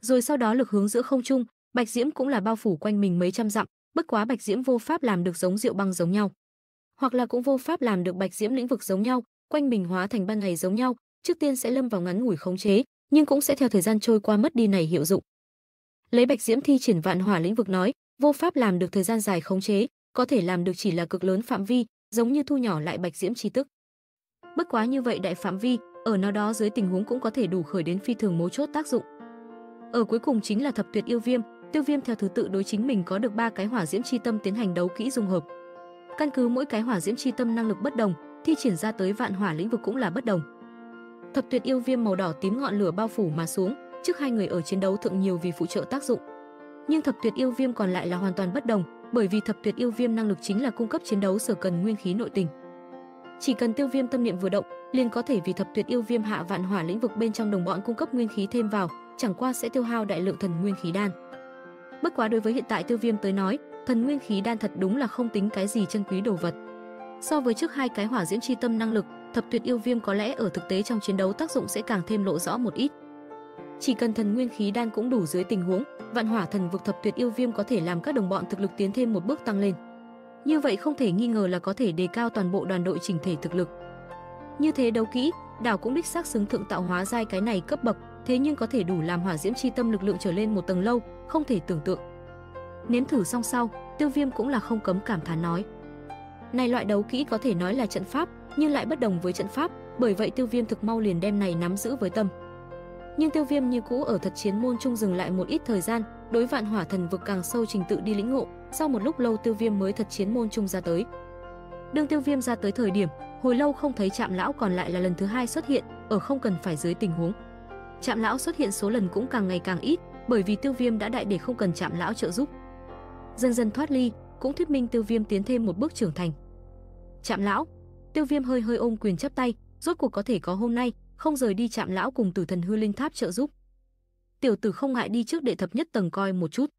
Rồi sau đó lực hướng giữa không trung, bạch diễm cũng là bao phủ quanh mình mấy trăm dặm, bất quá bạch diễm vô pháp làm được giống rượu băng giống nhau, hoặc là cũng vô pháp làm được bạch diễm lĩnh vực giống nhau, quanh mình hóa thành ban ngày giống nhau, trước tiên sẽ lâm vào ngắn ngủi khống chế, nhưng cũng sẽ theo thời gian trôi qua mất đi này hiệu dụng. Lấy bạch diễm thi triển vạn hỏa lĩnh vực nói, vô pháp làm được thời gian dài khống chế, có thể làm được chỉ là cực lớn phạm vi, giống như thu nhỏ lại bạch diễm chi tức. Bất quá như vậy đại phạm vi, ở nào đó dưới tình huống cũng có thể đủ khởi đến phi thường mấu chốt tác dụng. Ở cuối cùng chính là thập tuyệt yêu viêm, tiêu viêm theo thứ tự đối chính mình có được ba cái hỏa diễm chi tâm tiến hành đấu kỹ dung hợp. Căn cứ mỗi cái hỏa diễm chi tâm năng lực bất đồng, thi triển ra tới vạn hỏa lĩnh vực cũng là bất đồng. Thập tuyệt yêu viêm màu đỏ tím ngọn lửa bao phủ mà xuống, trước hai người ở chiến đấu thượng nhiều vì phụ trợ tác dụng. Nhưng thập tuyệt yêu viêm còn lại là hoàn toàn bất đồng, bởi vì thập tuyệt yêu viêm năng lực chính là cung cấp chiến đấu sở cần nguyên khí nội tình. Chỉ cần tiêu viêm tâm niệm vừa động, liền có thể vì thập tuyệt yêu viêm hạ vạn hỏa lĩnh vực bên trong đồng bọn cung cấp nguyên khí thêm vào, chẳng qua sẽ tiêu hao đại lượng thần nguyên khí đan. Bất quá đối với hiện tại tiêu viêm tới nói, thần nguyên khí đan thật đúng là không tính cái gì chân quý đồ vật. So với trước hai cái hỏa diễm chi tâm năng lực, thập tuyệt yêu viêm có lẽ ở thực tế trong chiến đấu tác dụng sẽ càng thêm lộ rõ một ít. Chỉ cần thần nguyên khí đan cũng đủ dưới tình huống, vạn hỏa thần vực thập tuyệt yêu viêm có thể làm các đồng bọn thực lực tiến thêm một bước tăng lên. Như vậy không thể nghi ngờ là có thể đề cao toàn bộ đoàn đội chỉnh thể thực lực. Như thế đấu kỹ, đảo cũng đích xác xứng thượng tạo hóa giai cái này cấp bậc, thế nhưng có thể đủ làm hỏa diễm chi tâm lực lượng trở lên một tầng lâu, không thể tưởng tượng. Nếm thử xong sau, Tiêu Viêm cũng là không cấm cảm thán nói: "Này loại đấu kỹ có thể nói là trận pháp, nhưng lại bất đồng với trận pháp, bởi vậy Tiêu Viêm thực mau liền đem này nắm giữ với tâm." Nhưng Tiêu Viêm như cũ ở thật chiến môn trung dừng lại một ít thời gian, đối vạn hỏa thần vực càng sâu trình tự đi lĩnh ngộ, sau một lúc lâu Tiêu Viêm mới thật chiến môn trung ra tới. Đương Tiêu Viêm ra tới thời điểm, hồi lâu không thấy Trạm lão còn lại là lần thứ hai xuất hiện, ở không cần phải dưới tình huống. Trạm lão xuất hiện số lần cũng càng ngày càng ít, bởi vì Tiêu Viêm đã đại để không cần Trạm lão trợ giúp. Dần dần thoát ly, cũng thuyết minh Tiêu Viêm tiến thêm một bước trưởng thành. Trạm lão, Tiêu Viêm hơi hơi ôm quyền chắp tay, rốt cuộc có thể có hôm nay, không rời đi Trạm lão cùng Tử Thần Hư Linh Tháp trợ giúp. Tiểu tử không ngại đi trước đệ thập nhất tầng coi một chút.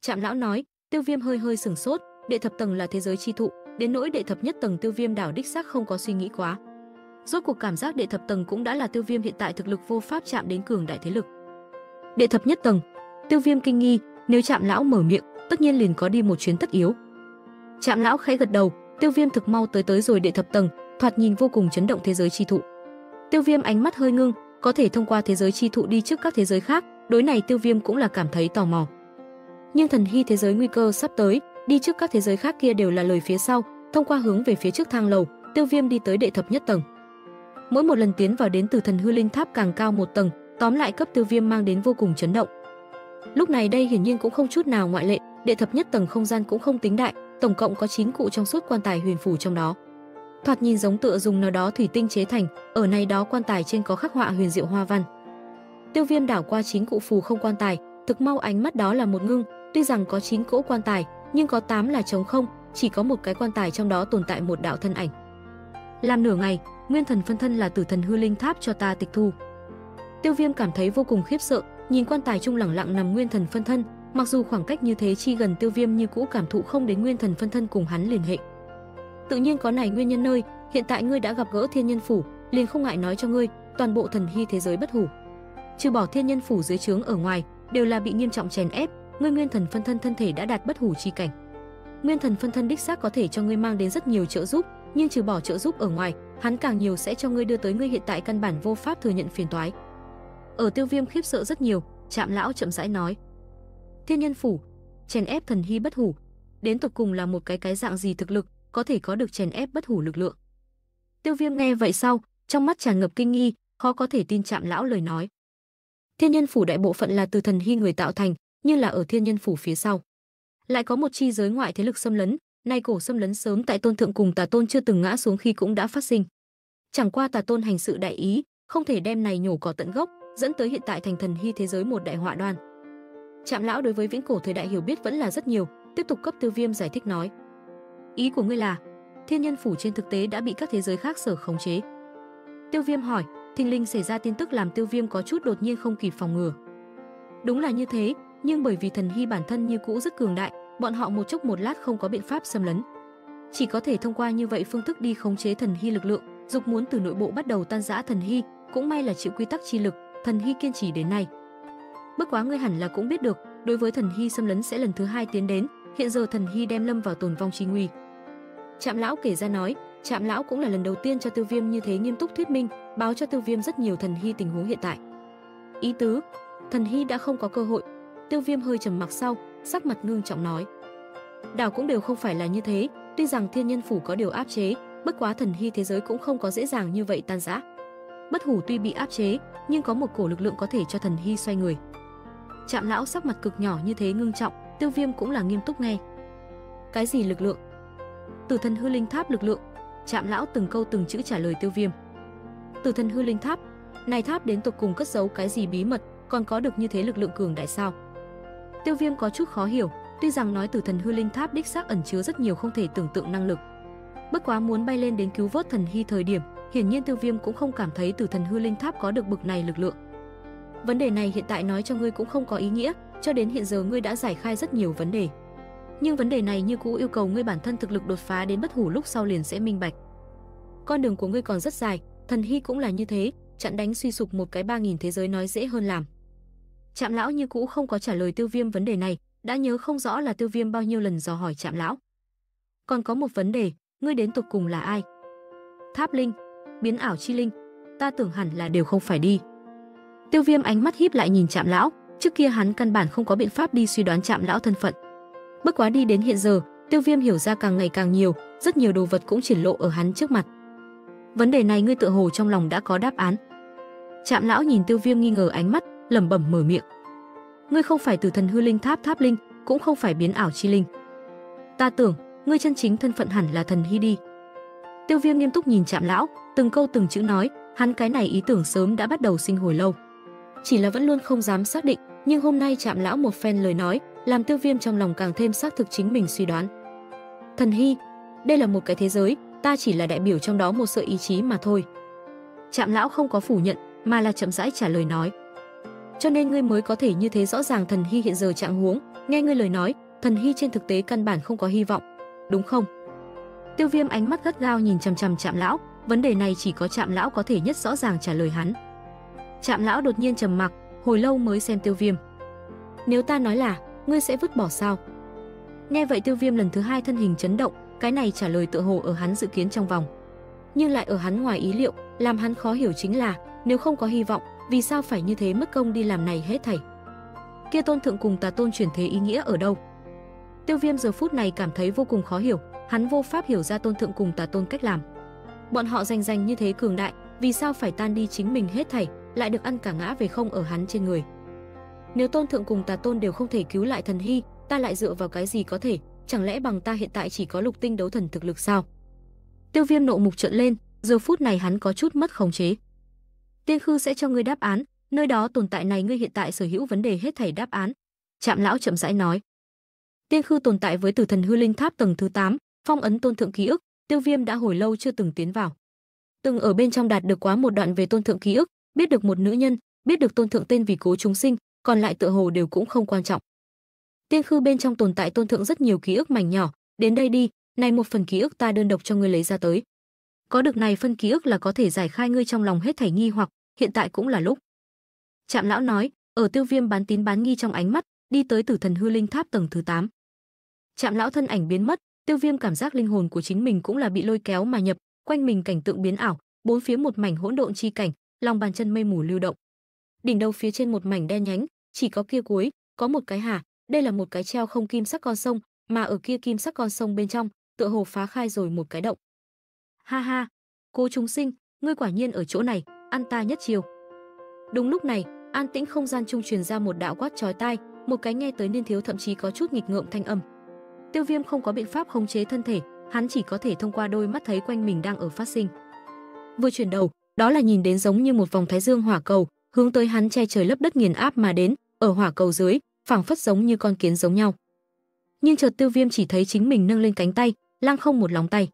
Trạm lão nói, Tiêu Viêm hơi hơi sừng sốt, đệ thập tầng là thế giới chi thụ, đến nỗi đệ thập nhất tầng Tiêu Viêm đảo đích xác không có suy nghĩ quá. Rốt cuộc cảm giác đệ thập tầng cũng đã là Tiêu Viêm hiện tại thực lực vô pháp chạm đến cường đại thế lực. Đệ thập nhất tầng, Tiêu Viêm kinh nghi, nếu chạm lão mở miệng, tất nhiên liền có đi một chuyến tất yếu. Chạm lão khẽ gật đầu, Tiêu Viêm thực mau tới tới rồi đệ thập tầng, thoạt nhìn vô cùng chấn động thế giới chi thụ. Tiêu Viêm ánh mắt hơi ngưng, có thể thông qua thế giới chi thụ đi trước các thế giới khác, đối này Tiêu Viêm cũng là cảm thấy tò mò. Nhưng thần hy thế giới nguy cơ sắp tới, đi trước các thế giới khác kia đều là lời phía sau, thông qua hướng về phía trước thang lầu, Tiêu Viêm đi tới đệ thập nhất tầng. Mỗi một lần tiến vào đến từ thần hư linh tháp càng cao một tầng, tóm lại cấp Tiêu Viêm mang đến vô cùng chấn động. Lúc này đây hiển nhiên cũng không chút nào ngoại lệ, đệ thập nhất tầng không gian cũng không tính đại, tổng cộng có 9 cụ trong suốt quan tài huyền phủ trong đó. Thoạt nhìn giống tựa dùng nào đó thủy tinh chế thành, ở này đó quan tài trên có khắc họa huyền diệu hoa văn. Tiêu Viêm đảo qua 9 cụ phù không quan tài, thực mau ánh mắt đó là một ngưng, tuy rằng có 9 cỗ quan tài, nhưng có 8 là trống không, chỉ có một cái quan tài trong đó tồn tại một đạo thân ảnh. Làm nửa ngày, Nguyên Thần phân thân là Tử Thần Hư Linh Tháp cho ta tịch thu. Tiêu Viêm cảm thấy vô cùng khiếp sợ, nhìn quan tài trung lẳng lặng nằm Nguyên Thần phân thân, mặc dù khoảng cách như thế chi gần Tiêu Viêm như cũ cảm thụ không đến Nguyên Thần phân thân cùng hắn liên hệ. Tự nhiên có này nguyên nhân nơi, hiện tại ngươi đã gặp gỡ Thiên Nhân phủ, liền không ngại nói cho ngươi, toàn bộ thần hy thế giới bất hủ. Trừ bỏ Thiên Nhân phủ dưới trướng ở ngoài, đều là bị nghiêm trọng chèn ép, ngươi Nguyên Thần phân thân thân thể đã đạt bất hủ chi cảnh. Nguyên Thần phân thân đích xác có thể cho ngươi mang đến rất nhiều trợ giúp, nhưng trừ bỏ trợ giúp ở ngoài, hắn càng nhiều sẽ cho ngươi đưa tới ngươi hiện tại căn bản vô pháp thừa nhận phiền toái. Ở Tiêu Viêm khiếp sợ rất nhiều, Trạm lão chậm rãi nói: "Thiên nhân phủ, chèn ép thần hy bất hủ, đến tột cùng là một cái cái dạng gì thực lực, có thể có được chèn ép bất hủ lực lượng?" Tiêu Viêm nghe vậy sau, trong mắt tràn ngập kinh nghi, khó có thể tin Trạm lão lời nói. Thiên nhân phủ đại bộ phận là từ thần hy người tạo thành, nhưng là ở thiên nhân phủ phía sau, lại có một chi giới ngoại thế lực xâm lấn, nay cổ xâm lấn sớm tại tôn thượng cùng tà tôn chưa từng ngã xuống khi cũng đã phát sinh. Chẳng qua tà tôn hành sự đại ý, không thể đem này nhổ cỏ tận gốc, dẫn tới hiện tại thành thần hy thế giới một đại họa đoan. Trạm lão đối với viễn cổ thời đại hiểu biết vẫn là rất nhiều, tiếp tục cấp Tiêu Viêm giải thích nói: "Ý của ngươi là, thiên nhân phủ trên thực tế đã bị các thế giới khác sở khống chế?" Tiêu Viêm hỏi, thình linh xảy ra tin tức làm Tiêu Viêm có chút đột nhiên không kịp phòng ngừa. Đúng là như thế, nhưng bởi vì thần hy bản thân như cũ rất cường đại, bọn họ một chốc một lát không có biện pháp xâm lấn. Chỉ có thể thông qua như vậy phương thức đi khống chế thần hy lực lượng, dục muốn từ nội bộ bắt đầu tan rã thần hy, cũng may là chịu quy tắc chi lực, thần hy kiên trì đến nay. Bất quá ngươi hẳn là cũng biết được, đối với thần hy xâm lấn sẽ lần thứ hai tiến đến, hiện giờ thần hy đem lâm vào tồn vong chi nguy. Trạm lão kể ra nói, Trạm lão cũng là lần đầu tiên cho Tiêu Viêm như thế nghiêm túc thuyết minh, báo cho Tiêu Viêm rất nhiều thần hy tình huống hiện tại. Ý tứ, thần hy đã không có cơ hội. Tiêu Viêm hơi trầm mặc sau, sắc mặt ngưng trọng nói: "Đảo cũng đều không phải là như thế, tuy rằng Thiên Nhân phủ có điều áp chế, bất quá thần hy thế giới cũng không có dễ dàng như vậy tan rã. Bất hủ tuy bị áp chế, nhưng có một cổ lực lượng có thể cho thần hy xoay người." Trạm lão sắc mặt cực nhỏ như thế ngưng trọng, Tiêu Viêm cũng là nghiêm túc nghe. "Cái gì lực lượng?" Tử thần hư linh tháp lực lượng, Trạm lão từng câu từng chữ trả lời Tiêu Viêm. Tử thần hư linh tháp, này tháp đến tục cùng cất giấu cái gì bí mật, còn có được như thế lực lượng cường đại sao? Tiêu Viêm có chút khó hiểu, tuy rằng nói Tử thần hư linh tháp đích xác ẩn chứa rất nhiều không thể tưởng tượng năng lực. Bất quá muốn bay lên đến cứu vớt thần hy thời điểm, hiển nhiên Tiêu Viêm cũng không cảm thấy Tử thần hư linh tháp có được bực này lực lượng. Vấn đề này hiện tại nói cho ngươi cũng không có ý nghĩa, cho đến hiện giờ ngươi đã giải khai rất nhiều vấn đề. Nhưng vấn đề này như cũ yêu cầu ngươi bản thân thực lực đột phá đến bất hủ lúc sau liền sẽ minh bạch. Con đường của ngươi còn rất dài, thần hy cũng là như thế, chặn đánh suy sụp một cái ba nghìn thế giới nói dễ hơn làm. Trạm lão như cũ không có trả lời Tiêu Viêm vấn đề này, đã nhớ không rõ là Tiêu Viêm bao nhiêu lần dò hỏi Trạm lão. Còn có một vấn đề, ngươi đến tục cùng là ai? Tháp linh, biến ảo chi linh, ta tưởng hẳn là đều không phải đi. Tiêu Viêm ánh mắt híp lại nhìn Trạm lão, trước kia hắn căn bản không có biện pháp đi suy đoán Trạm lão thân phận. Bất quá đi đến hiện giờ, Tiêu Viêm hiểu ra càng ngày càng nhiều, rất nhiều đồ vật cũng triển lộ ở hắn trước mặt. Vấn đề này ngươi tự hồ trong lòng đã có đáp án. Trạm lão nhìn Tiêu Viêm nghi ngờ ánh mắt, lẩm bẩm mở miệng. Ngươi không phải từ thần hư linh tháp tháp linh, cũng không phải biến ảo chi linh. Ta tưởng, ngươi chân chính thân phận hẳn là thần hy đi. Tiêu Viêm nghiêm túc nhìn Trạm lão, từng câu từng chữ nói, hắn cái này ý tưởng sớm đã bắt đầu sinh hồi lâu. Chỉ là vẫn luôn không dám xác định, nhưng hôm nay Trạm lão một phen lời nói, làm Tiêu Viêm trong lòng càng thêm xác thực chính mình suy đoán. Thần hy, đây là một cái thế giới, ta chỉ là đại biểu trong đó một sợi ý chí mà thôi. Trạm lão không có phủ nhận, mà là chậm rãi trả lời nói. Cho nên ngươi mới có thể như thế rõ ràng thần hy hiện giờ trạng huống, nghe ngươi lời nói, thần hy trên thực tế căn bản không có hy vọng, đúng không? Tiêu Viêm ánh mắt gắt gao nhìn chằm chằm Trạm lão, vấn đề này chỉ có Trạm lão có thể nhất rõ ràng trả lời hắn. Trạm lão đột nhiên trầm mặc, hồi lâu mới xem Tiêu Viêm. Nếu ta nói là, ngươi sẽ vứt bỏ sao? Nghe vậy Tiêu Viêm lần thứ hai thân hình chấn động, cái này trả lời tựa hồ ở hắn dự kiến trong vòng. Nhưng lại ở hắn ngoài ý liệu, làm hắn khó hiểu chính là, nếu không có hy vọng, vì sao phải như thế mất công đi làm này hết thảy? Kia tôn thượng cùng tà tôn chuyển thế ý nghĩa ở đâu? Tiêu Viêm giờ phút này cảm thấy vô cùng khó hiểu, hắn vô pháp hiểu ra tôn thượng cùng tà tôn cách làm. Bọn họ danh danh như thế cường đại, vì sao phải tan đi chính mình hết thảy, lại được ăn cả ngã về không ở hắn trên người? Nếu tôn thượng cùng tà tôn đều không thể cứu lại thần hy, ta lại dựa vào cái gì có thể? Chẳng lẽ bằng ta hiện tại chỉ có lục tinh đấu thần thực lực sao? Tiêu Viêm nộ mục trợn lên, giờ phút này hắn có chút mất khống chế. Tiên Khư sẽ cho ngươi đáp án, nơi đó tồn tại này ngươi hiện tại sở hữu vấn đề hết thảy đáp án. Trạm lão chậm rãi nói. Tiên Khư tồn tại với Tử Thần Hư Linh Tháp tầng thứ 8, phong ấn tôn thượng ký ức, Tiêu Viêm đã hồi lâu chưa từng tiến vào. Từng ở bên trong đạt được quá một đoạn về tôn thượng ký ức, biết được một nữ nhân, biết được tôn thượng tên vì cố chúng sinh, còn lại tựa hồ đều cũng không quan trọng. Tiên Khư bên trong tồn tại tôn thượng rất nhiều ký ức mảnh nhỏ, đến đây đi, này một phần ký ức ta đơn độc cho ngươi lấy ra tới. Có được này phân ký ức là có thể giải khai ngươi trong lòng hết thảy nghi hoặc, hiện tại cũng là lúc. Trạm lão nói, ở Tiêu Viêm bán tín bán nghi trong ánh mắt, đi tới Tử Thần Hư Linh Tháp tầng thứ 8. Trạm lão thân ảnh biến mất, Tiêu Viêm cảm giác linh hồn của chính mình cũng là bị lôi kéo mà nhập, quanh mình cảnh tượng biến ảo, bốn phía một mảnh hỗn độn chi cảnh, lòng bàn chân mây mù lưu động. Đỉnh đầu phía trên một mảnh đen nhánh, chỉ có kia cuối, có một cái hà, đây là một cái treo không kim sắc con sông, mà ở kia kim sắc con sông bên trong, tựa hồ phá khai rồi một cái động. Ha ha, cô chúng sinh, ngươi quả nhiên ở chỗ này, ăn ta nhất chiều. Đúng lúc này, an tĩnh không gian trung truyền ra một đạo quát chói tai, một cái nghe tới niên thiếu thậm chí có chút nghịch ngợm thanh âm. Tiêu Viêm không có biện pháp khống chế thân thể, hắn chỉ có thể thông qua đôi mắt thấy quanh mình đang ở phát sinh. Vừa chuyển đầu, đó là nhìn đến giống như một vòng thái dương hỏa cầu, hướng tới hắn che trời lấp đất nghiền áp mà đến, ở hỏa cầu dưới, phảng phất giống như con kiến giống nhau. Nhưng chợt Tiêu Viêm chỉ thấy chính mình nâng lên cánh tay, lăng không một lòng tay.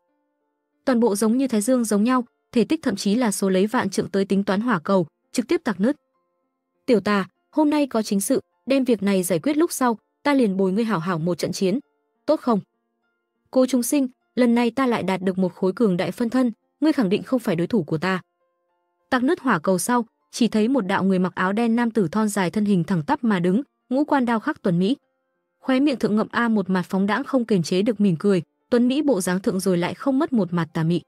Toàn bộ giống như thái dương giống nhau, thể tích thậm chí là số lấy vạn trượng tới tính toán hỏa cầu, trực tiếp tạc nứt. Tiểu Tà, hôm nay có chính sự, đem việc này giải quyết lúc sau, ta liền bồi ngươi hảo hảo một trận chiến, tốt không? Cô chúng sinh, lần này ta lại đạt được một khối cường đại phân thân, ngươi khẳng định không phải đối thủ của ta. Tạc nứt hỏa cầu sau, chỉ thấy một đạo người mặc áo đen nam tử thon dài thân hình thẳng tắp mà đứng, ngũ quan đao khắc tuấn mỹ. Khóe miệng thượng ngậm a một mặt phóng đãng không kiềm chế được mỉm cười, tuấn mỹ bộ dáng thượng rồi lại không mất một mặt tà mị.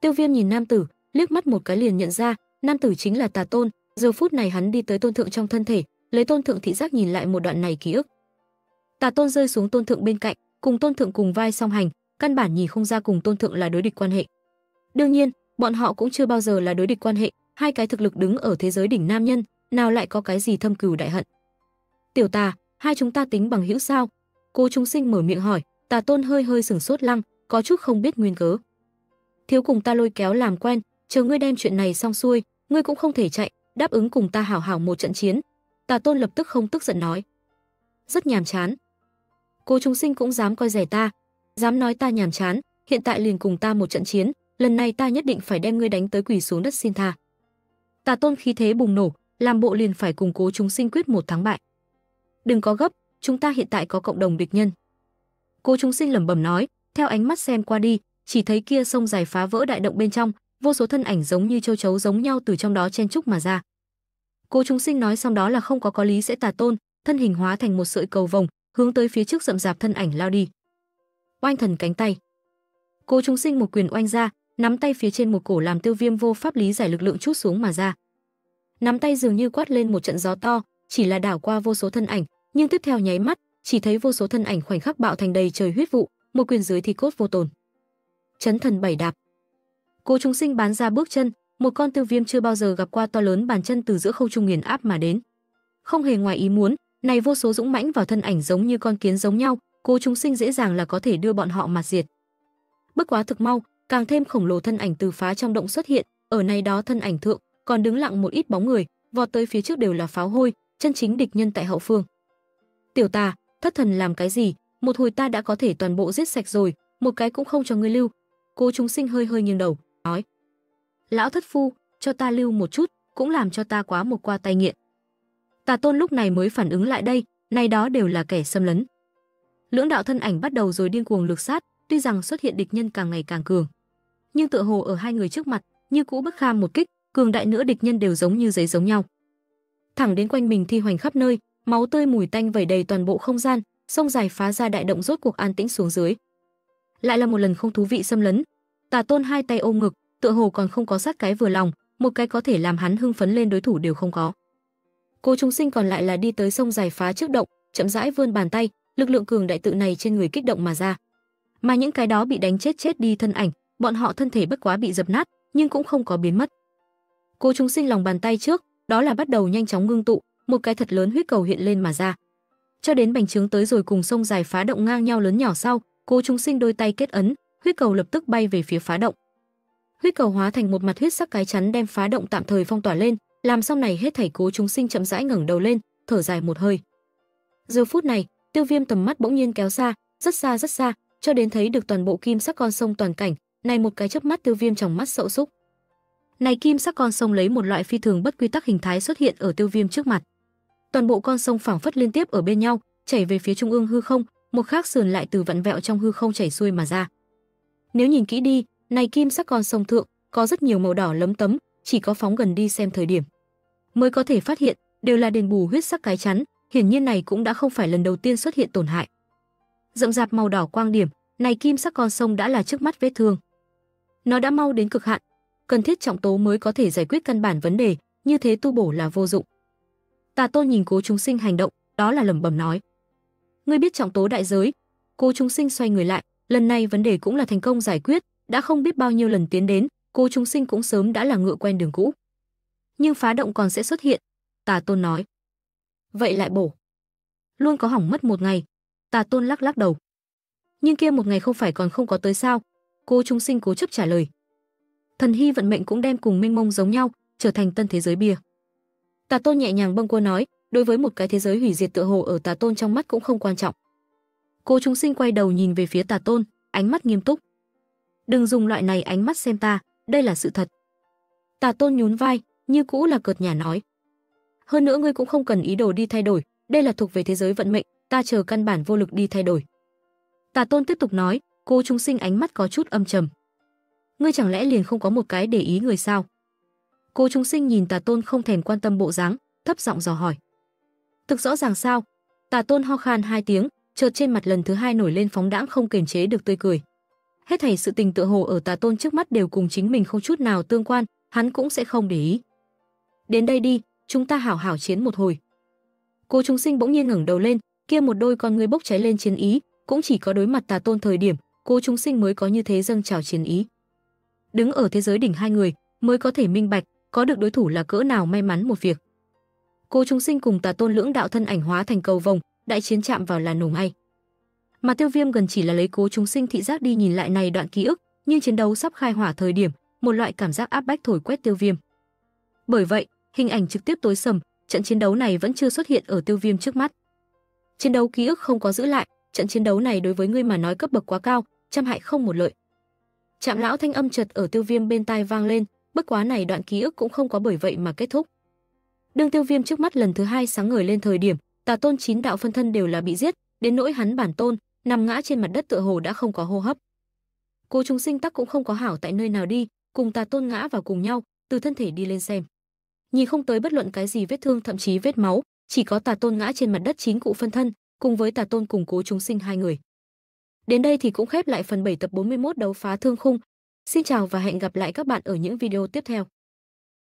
Tiêu Viêm nhìn nam tử, liếc mắt một cái liền nhận ra, nam tử chính là Tà Tôn, giờ phút này hắn đi tới tôn thượng trong thân thể, lấy tôn thượng thị giác nhìn lại một đoạn này ký ức. Tà Tôn rơi xuống tôn thượng bên cạnh, cùng tôn thượng cùng vai song hành, căn bản nhìn không ra cùng tôn thượng là đối địch quan hệ. Đương nhiên, bọn họ cũng chưa bao giờ là đối địch quan hệ, hai cái thực lực đứng ở thế giới đỉnh nam nhân, nào lại có cái gì thâm cừu đại hận. Tiểu Tà, hai chúng ta tính bằng hữu sao? Cô chúng sinh mở miệng hỏi, Tà Tôn hơi hơi sửng sốt lăng, có chút không biết nguyên cớ. Thiếu cùng ta lôi kéo làm quen, chờ ngươi đem chuyện này xong xuôi, ngươi cũng không thể chạy, đáp ứng cùng ta hảo hảo một trận chiến. Tà Tôn lập tức không tức giận nói. Rất nhàm chán. Cô chúng sinh cũng dám coi rẻ ta, dám nói ta nhàm chán, hiện tại liền cùng ta một trận chiến, lần này ta nhất định phải đem ngươi đánh tới quỳ xuống đất xin tha. Tà Tôn khí thế bùng nổ, làm bộ liền phải cùng cố chúng sinh quyết một thắng bại. Đừng có gấp, chúng ta hiện tại có cộng đồng địch nhân. Cô chúng sinh lẩm bẩm nói, theo ánh mắt xem qua đi, chỉ thấy kia sông dài phá vỡ đại động bên trong, vô số thân ảnh giống như châu chấu giống nhau từ trong đó chen trúc mà ra. Cô chúng sinh nói xong đó là không có có lý sẽ tà tôn, thân hình hóa thành một sợi cầu vồng, hướng tới phía trước rậm rạp thân ảnh lao đi. Oanh thần cánh tay. Cô chúng sinh một quyền oanh ra, nắm tay phía trên một cổ làm tiêu viêm vô pháp lý giải lực lượng chút xuống mà ra. Nắm tay dường như quát lên một trận gió to, chỉ là đảo qua vô số thân ảnh, nhưng tiếp theo nháy mắt, chỉ thấy vô số thân ảnh khoảnh khắc bạo thành đầy trời huyết vụ, một quyền dưới thì cốt vô tồn. Chấn thần bảy đạp. cố chúng sinh bán ra bước chân, một con tiêu viêm chưa bao giờ gặp qua to lớn bàn chân từ giữa không trung nghiền áp mà đến. Không hề ngoài ý muốn, này vô số dũng mãnh vào thân ảnh giống như con kiến giống nhau, cố chúng sinh dễ dàng là có thể đưa bọn họ mặt diệt. Bất quá thực mau, càng thêm khổng lồ thân ảnh từ phá trong động xuất hiện, ở này đó thân ảnh thượng, còn đứng lặng một ít bóng người, vọt tới phía trước đều là pháo hôi, chân chính địch nhân tại hậu phương. Tiểu tà, thất thần làm cái gì, một hồi ta đã có thể toàn bộ giết sạch rồi, một cái cũng không cho ngươi lưu. Cô chúng sinh hơi hơi nghiêng đầu, nói: "Lão thất phu, cho ta lưu một chút, cũng làm cho ta quá một qua tay nghiện." Tà Tôn lúc này mới phản ứng lại đây, này đó đều là kẻ xâm lấn. Lưỡng đạo thân ảnh bắt đầu rồi điên cuồng lược sát, tuy rằng xuất hiện địch nhân càng ngày càng cường, nhưng tựa hồ ở hai người trước mặt, như cũ bất kham một kích, cường đại nữa địch nhân đều giống như giấy giống nhau. Thẳng đến quanh mình thi hoành khắp nơi, máu tươi mùi tanh vẩy đầy toàn bộ không gian, sông dài phá ra đại động rốt cuộc an tĩnh xuống dưới. Lại là một lần không thú vị xâm lấn. Tà Tôn hai tay ôm ngực, tựa hồ còn không có sát cái vừa lòng, một cái có thể làm hắn hưng phấn lên đối thủ đều không có. Cô chúng sinh còn lại là đi tới sông dài phá trước động, chậm rãi vươn bàn tay, lực lượng cường đại tự này trên người kích động mà ra. Mà những cái đó bị đánh chết chết đi thân ảnh, bọn họ thân thể bất quá bị dập nát, nhưng cũng không có biến mất. Cô chúng sinh lòng bàn tay trước, đó là bắt đầu nhanh chóng ngưng tụ, một cái thật lớn huyết cầu hiện lên mà ra. Cho đến bành trướng tới rồi cùng sông dài phá động ngang nhau lớn nhỏ sau, cố chúng sinh đôi tay kết ấn, huyết cầu lập tức bay về phía phá động. Huyết cầu hóa thành một mặt huyết sắc cái chắn đem phá động tạm thời phong tỏa lên, làm xong này hết thảy cố chúng sinh chậm rãi ngẩng đầu lên, thở dài một hơi. Giờ phút này, Tiêu Viêm tầm mắt bỗng nhiên kéo xa, rất xa rất xa, cho đến thấy được toàn bộ kim sắc con sông toàn cảnh, này một cái chớp mắt Tiêu Viêm trong mắt sậu xúc. Này kim sắc con sông lấy một loại phi thường bất quy tắc hình thái xuất hiện ở Tiêu Viêm trước mặt. Toàn bộ con sông phảng phất liên tiếp ở bên nhau, chảy về phía trung ương hư không, một khác sườn lại từ vặn vẹo trong hư không chảy xuôi mà ra. Nếu nhìn kỹ đi, này kim sắc con sông thượng có rất nhiều màu đỏ lấm tấm, chỉ có phóng gần đi xem thời điểm mới có thể phát hiện đều là đền bù huyết sắc cái chắn, hiển nhiên này cũng đã không phải lần đầu tiên xuất hiện tổn hại. Rậm rạp màu đỏ quang điểm, này kim sắc con sông đã là trước mắt vết thương. Nó đã mau đến cực hạn, cần thiết trọng tố mới có thể giải quyết căn bản vấn đề, như thế tu bổ là vô dụng. Tà Tôn nhìn Cố Chúng Sinh hành động, đó là lẩm bẩm nói: "Ngươi biết trọng tố đại giới?" Cố Chúng Sinh xoay người lại, lần này vấn đề cũng là thành công giải quyết, đã không biết bao nhiêu lần tiến đến, Cố Chúng Sinh cũng sớm đã là ngựa quen đường cũ. Nhưng phá động còn sẽ xuất hiện, Tà Tôn nói. Vậy lại bổ. Luôn có hỏng mất một ngày, Tà Tôn lắc lắc đầu. Nhưng kia một ngày không phải còn không có tới sao? Cố Chúng Sinh cố chấp trả lời. Thần hy vận mệnh cũng đem cùng minh mông giống nhau, trở thành tân thế giới bia. Tà Tôn nhẹ nhàng bâng quơ nói, đối với một cái thế giới hủy diệt tựa hồ ở Tà Tôn trong mắt cũng không quan trọng. Cô chúng sinh quay đầu nhìn về phía Tà Tôn, ánh mắt nghiêm túc. Đừng dùng loại này ánh mắt xem ta, đây là sự thật. Tà Tôn nhún vai, như cũ là cợt nhà nói. Hơn nữa ngươi cũng không cần ý đồ đi thay đổi, đây là thuộc về thế giới vận mệnh, ta chờ căn bản vô lực đi thay đổi. Tà Tôn tiếp tục nói, cô chúng sinh ánh mắt có chút âm trầm. Ngươi chẳng lẽ liền không có một cái để ý người sao? Cô chúng sinh nhìn Tà Tôn không thèm quan tâm bộ dáng, thấp giọng dò hỏi. Thực rõ ràng sao? Tà Tôn ho khan hai tiếng, chợt trên mặt lần thứ hai nổi lên phóng đãng không kiềm chế được tươi cười. Hết thảy sự tình tựa hồ ở Tà Tôn trước mắt đều cùng chính mình không chút nào tương quan, hắn cũng sẽ không để ý. Đến đây đi, chúng ta hảo hảo chiến một hồi. Cô chúng sinh bỗng nhiên ngẩng đầu lên, kia một đôi con ngươi bốc cháy lên chiến ý, cũng chỉ có đối mặt Tà Tôn thời điểm, cô chúng sinh mới có như thế dâng trào chiến ý. Đứng ở thế giới đỉnh hai người, mới có thể minh bạch, có được đối thủ là cỡ nào may mắn một việc. Cô chúng sinh cùng Tà Tôn lưỡng đạo thân ảnh hóa thành cầu vồng, đại chiến chạm vào là nổ ngay. Mà Tiêu Viêm gần chỉ là lấy cố chúng sinh thị giác đi nhìn lại này đoạn ký ức, nhưng chiến đấu sắp khai hỏa thời điểm, một loại cảm giác áp bách thổi quét Tiêu Viêm. Bởi vậy, hình ảnh trực tiếp tối sầm, trận chiến đấu này vẫn chưa xuất hiện ở Tiêu Viêm trước mắt. Chiến đấu ký ức không có giữ lại, trận chiến đấu này đối với ngươi mà nói cấp bậc quá cao, trăm hại không một lợi. Trạm lão thanh âm chợt ở Tiêu Viêm bên tai vang lên, bất quá này đoạn ký ức cũng không có bởi vậy mà kết thúc. Đương Tiêu Viêm trước mắt lần thứ hai sáng ngời lên thời điểm, Tà Tôn chín đạo phân thân đều là bị giết, đến nỗi hắn bản tôn, nằm ngã trên mặt đất tựa hồ đã không có hô hấp. Cô chúng sinh tắc cũng không có hảo tại nơi nào đi, cùng Tà Tôn ngã vào cùng nhau, từ thân thể đi lên xem. Nhìn không tới bất luận cái gì vết thương thậm chí vết máu, chỉ có Tà Tôn ngã trên mặt đất chín cụ phân thân, cùng với Tà Tôn cùng Cố chúng sinh hai người. Đến đây thì cũng khép lại phần 7 tập 41 đấu phá thương khung. Xin chào và hẹn gặp lại các bạn ở những video tiếp theo.